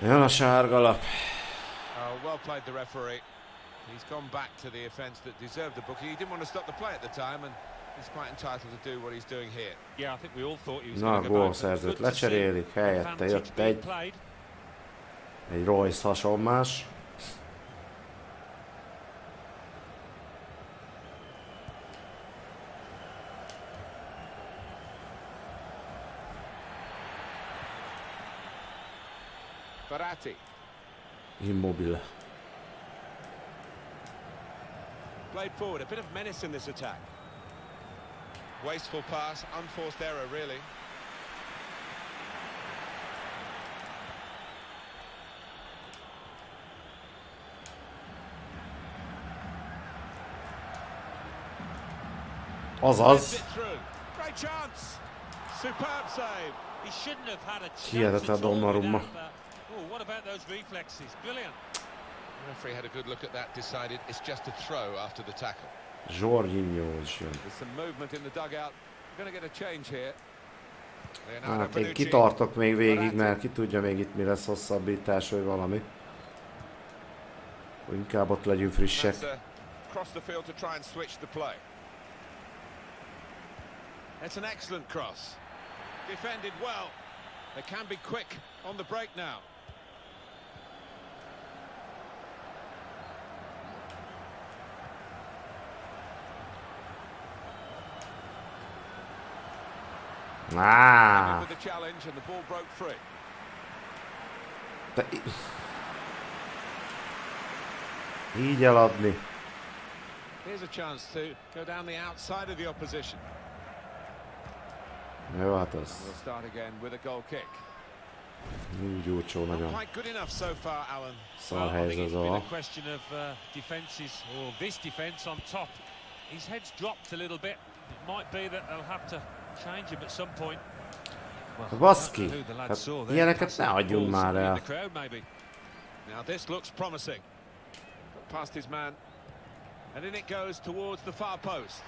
Jön a sárga lap. Oh, well played the referee. He's gone back to the offence that deserved the booking. He didn't want to stop the play at the time, and he's quite entitled to do what he's doing here. Yeah, I think we all thought he was Na, going to go back. but gólszerzőt good to see lecserélik, helyette jött egy, played. egy Royce hasonlás. Baratti. Immobile. Played forward, a bit of menace in this attack. Wasteful pass, unforced error, really. Azaz. It through. Great chance. Superb save. He shouldn't have had a chance Hihetetlen at all Donnarumma. Without that. Oh, what about those reflexes? Brilliant. The referee had a good look at that, decided it's just a throw after the tackle. Zsornyinho. There's some movement in the dugout. We're Going to get a change here. Leonardo Hát én kitartok még végig, mert ki tudja még itt mi lesz hosszabbítás, vagy valami. Inkább ott legyünk frissek. That's, uh, the field to try and switch the play. It's an excellent cross. Defended well. They can be quick on the break now. With the challenge and the ball broke free. Így eladni. Here's a chance to go down the outside of the opposition. Jó, hát We'll start again with a goal kick. úgy olcsó nagyon. quite good enough so far, Alan. Szar helyzet a... a question of uh, defences, or this defence on top. His head's dropped a little bit. It might be that they'll have to change him at some point. Well, Baszki, the lads hát ilyeneket ne adjunk már el. the crowd maybe. Now this looks promising. Got past his man. And in it goes towards the far post.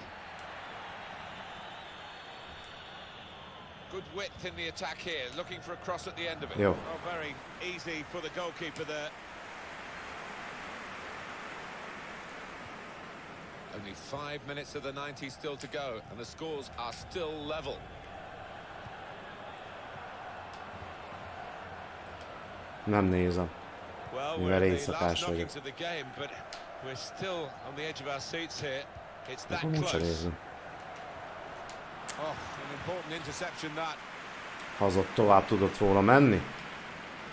Good width in the attack here, looking for a cross at the end of it. Yo. Oh, very easy for the goalkeeper there. Only five minutes of the 90 still to go, and the scores are still level. Nem nézem. Well, Mivel we're in the éjszakás last vagyok. knockings of the game, but we're still on the edge of our seats here. It's that Akkor úgyse close. nézem. Oh, an important interception that. Ha az ott tovább tudott volna menni.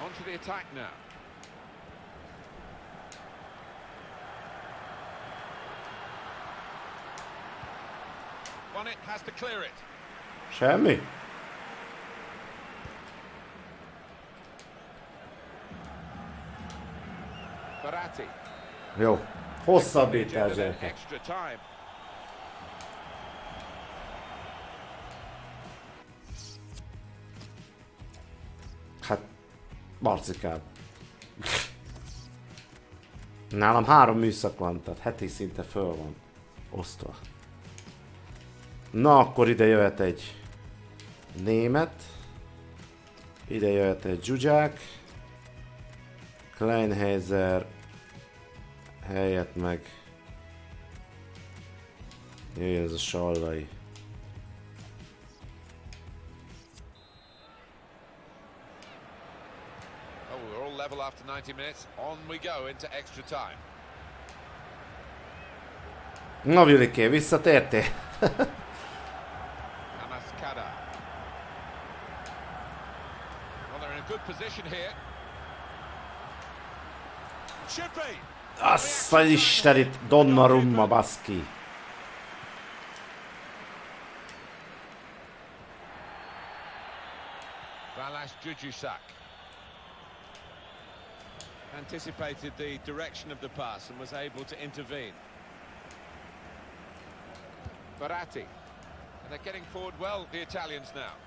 On to the attack now. Bonnet has to clear it. Semmi? Jó. Hosszabbítás, gyerekek. Hát, barcikám. Nálam három műszak van, tehát heti szinte föl van osztva. Na, akkor ide jöhet egy német. Ide jöhet egy Zsuzsák. Kleinheiser helyett meg jöjjön ez a sallai. Oh, we're all level after 90 minutes. On we go into extra time. Na Viliké, visszatértél? position here. Be. Azt Donnarumma, baszki. Balas Jujusak. Anticipated the direction of the pass and was able to intervene. Baratti. And they're getting forward well, the Italians now.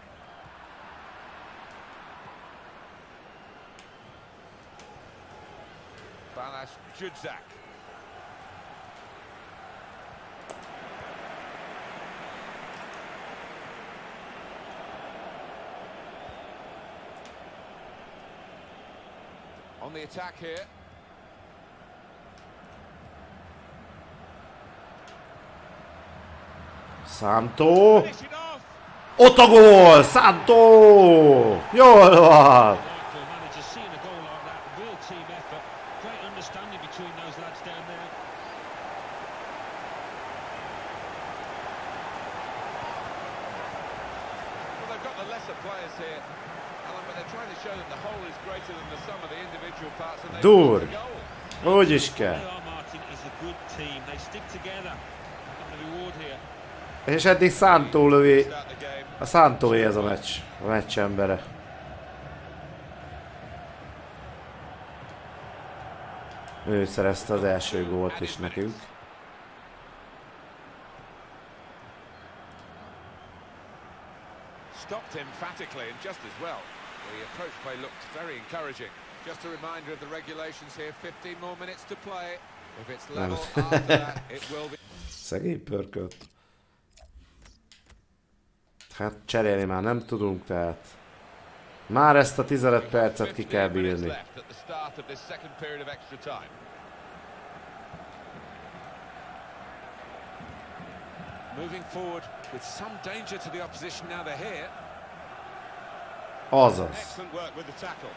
Balas Judzak. On the attack here. Szántó. Finish it off. Ott a gól! Szántó! Jól van! Delightful manager seeing a goal like that, real team effort, great understanding between those lads down there. Well, they've got the lesser players here, Alan, but they're trying to show that the whole is greater than the sum of the individual parts. And they've Dur. got the goal. Úgy is kell. They are, Martin, is a good team. They stick together. And the reward here. És eddig Szántó lövi. A Szántóé ez a meccs. A meccs embere. Ő szerezte az első gólt is nekünk. Stopped emphatically and just as well. The approach play looked very encouraging. Just a reminder of the regulations here, 15 more minutes to play. If it's level after that, it will be... Szegény pörkölt. Hát cserélni már nem tudunk, tehát... Már ezt a 15 percet ki kell 15 minutes bírni. left at the start of this second period of extra time. Moving forward with some danger to the opposition now they're here. Azaz. Excellent work with the tackle.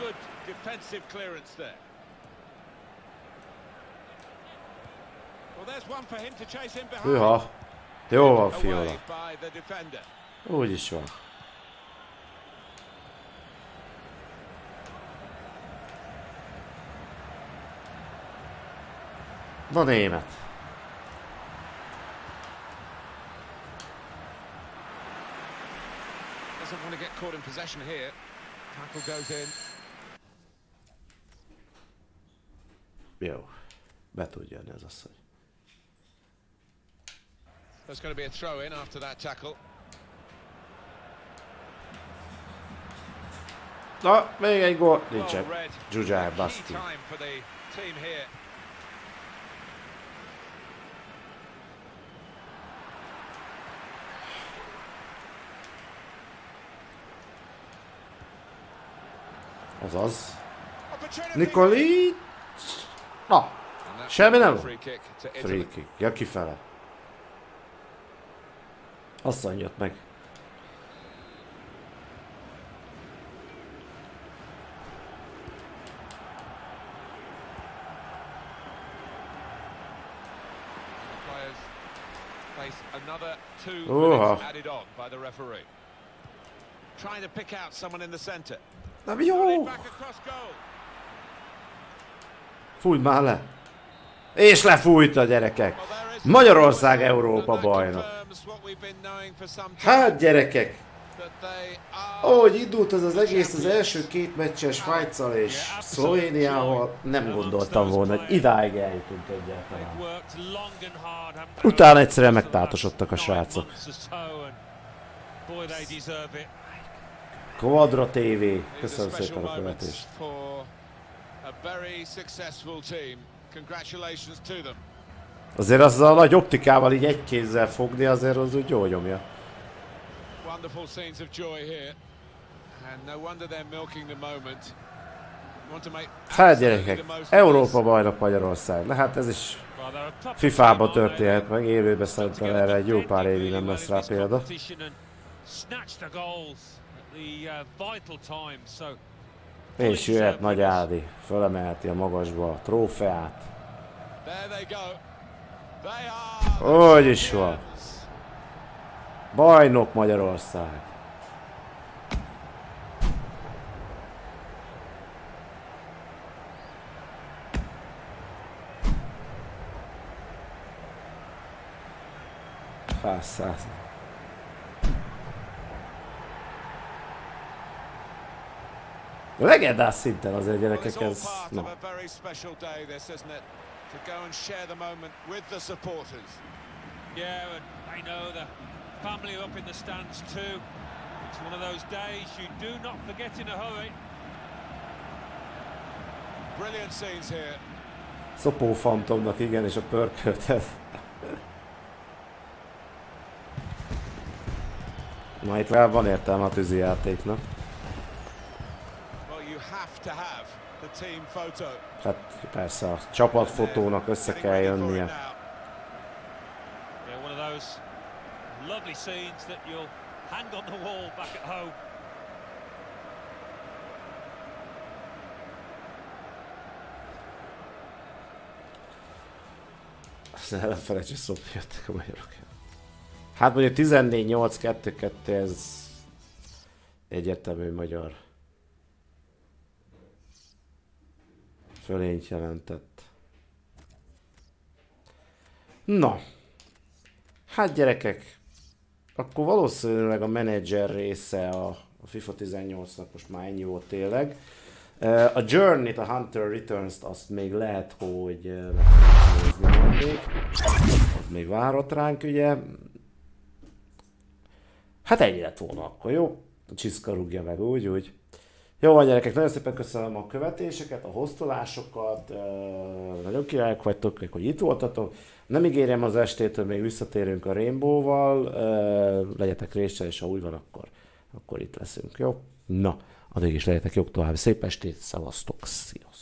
Good defensive clearance there. Well, there's one for him to chase in behind. Hűha. Jó van, Away Fiola. by the defender. Úgy is van. Na német. Doesn't want to get caught in possession here. Tackle goes in. Jó. Be tud jönni az asszony. There's going to be a throw in after that tackle. Na, még egy gól. Nincsen. Key Basti. Azaz. Opportunity. Nikoli. Na, And that's Semmi a nem. Free kick to Italy. free kick. Ja, kifele. Asszony jött meg. The players face another two Oha. minutes added on by the referee. Trying to pick out someone in the centre. Nem Volleyed jó! back across goal. Fújt már le! És lefújt a gyerekek! Magyarország Európa bajnok. Hát gyerekek! Ahogy indult ez az egész az első két meccsen Svájccal és Szlovéniával, nem gondoltam volna, hogy idáig eljutunk egyáltalán. Utána egyszerűen megtátosodtak a srácok. Quadra TV, köszönöm szépen a követést. A very successful team. Congratulations to them. Azért azzal a nagy optikával így egy kézzel fogni, azért az úgy jól nyomja. Wonderful scenes of joy here. And no wonder they're milking the moment. Hát gyerekek, Európa bajnok Magyarország. De hát ez is FIFA-ba történhet, meg élőben szerintem erre egy jó pár évig nem lesz rá példa. És jöhet Nagy Ádi, fölemelheti a magasba a trófeát. Hogy is van. Bajnok Magyarország. Száz. Legendás szinten azért Well, gyerekek it's all ez... part of a very special day, this, isn't it? To go and share the moment with the supporters. Yeah, and I know the family up in the stands too. It's one of those days you do not forget in a hurry. Brilliant scenes here. Szopó fantomnak igen, és a pörköltet. Na itt legalább van értelme a tűzijátéknak. Hát persze a csapatfotónak össze kell jönnie. now. Yeah, one of those lovely scenes that you'll hang on the wall back at home. Azt ne felejtsd, hogy szopni jöttek a magyarok. Hát mondjuk 14-8-2-2 ez egyértelmű magyar fölényt jelentett. Na. Hát gyerekek, akkor valószínűleg a menedzser része a, FIFA 18-nak most már ennyi volt tényleg. A Journey-t, a Hunter Returns-t azt még lehet, hogy meg még. még várott ránk, ugye. Hát ennyi lett volna akkor, jó? A csiszka rúgja meg úgy, úgy. Jó van gyerekek, nagyon szépen köszönöm a követéseket, a hoztolásokat, nagyon királyok vagytok, hogy itt voltatok. Nem ígérem az estétől, még visszatérünk a Rainbow-val, legyetek réssel, és ha úgy van, akkor, akkor itt leszünk, jó? Na, addig is legyetek jók tovább, szép estét, szevasztok, sziasztok!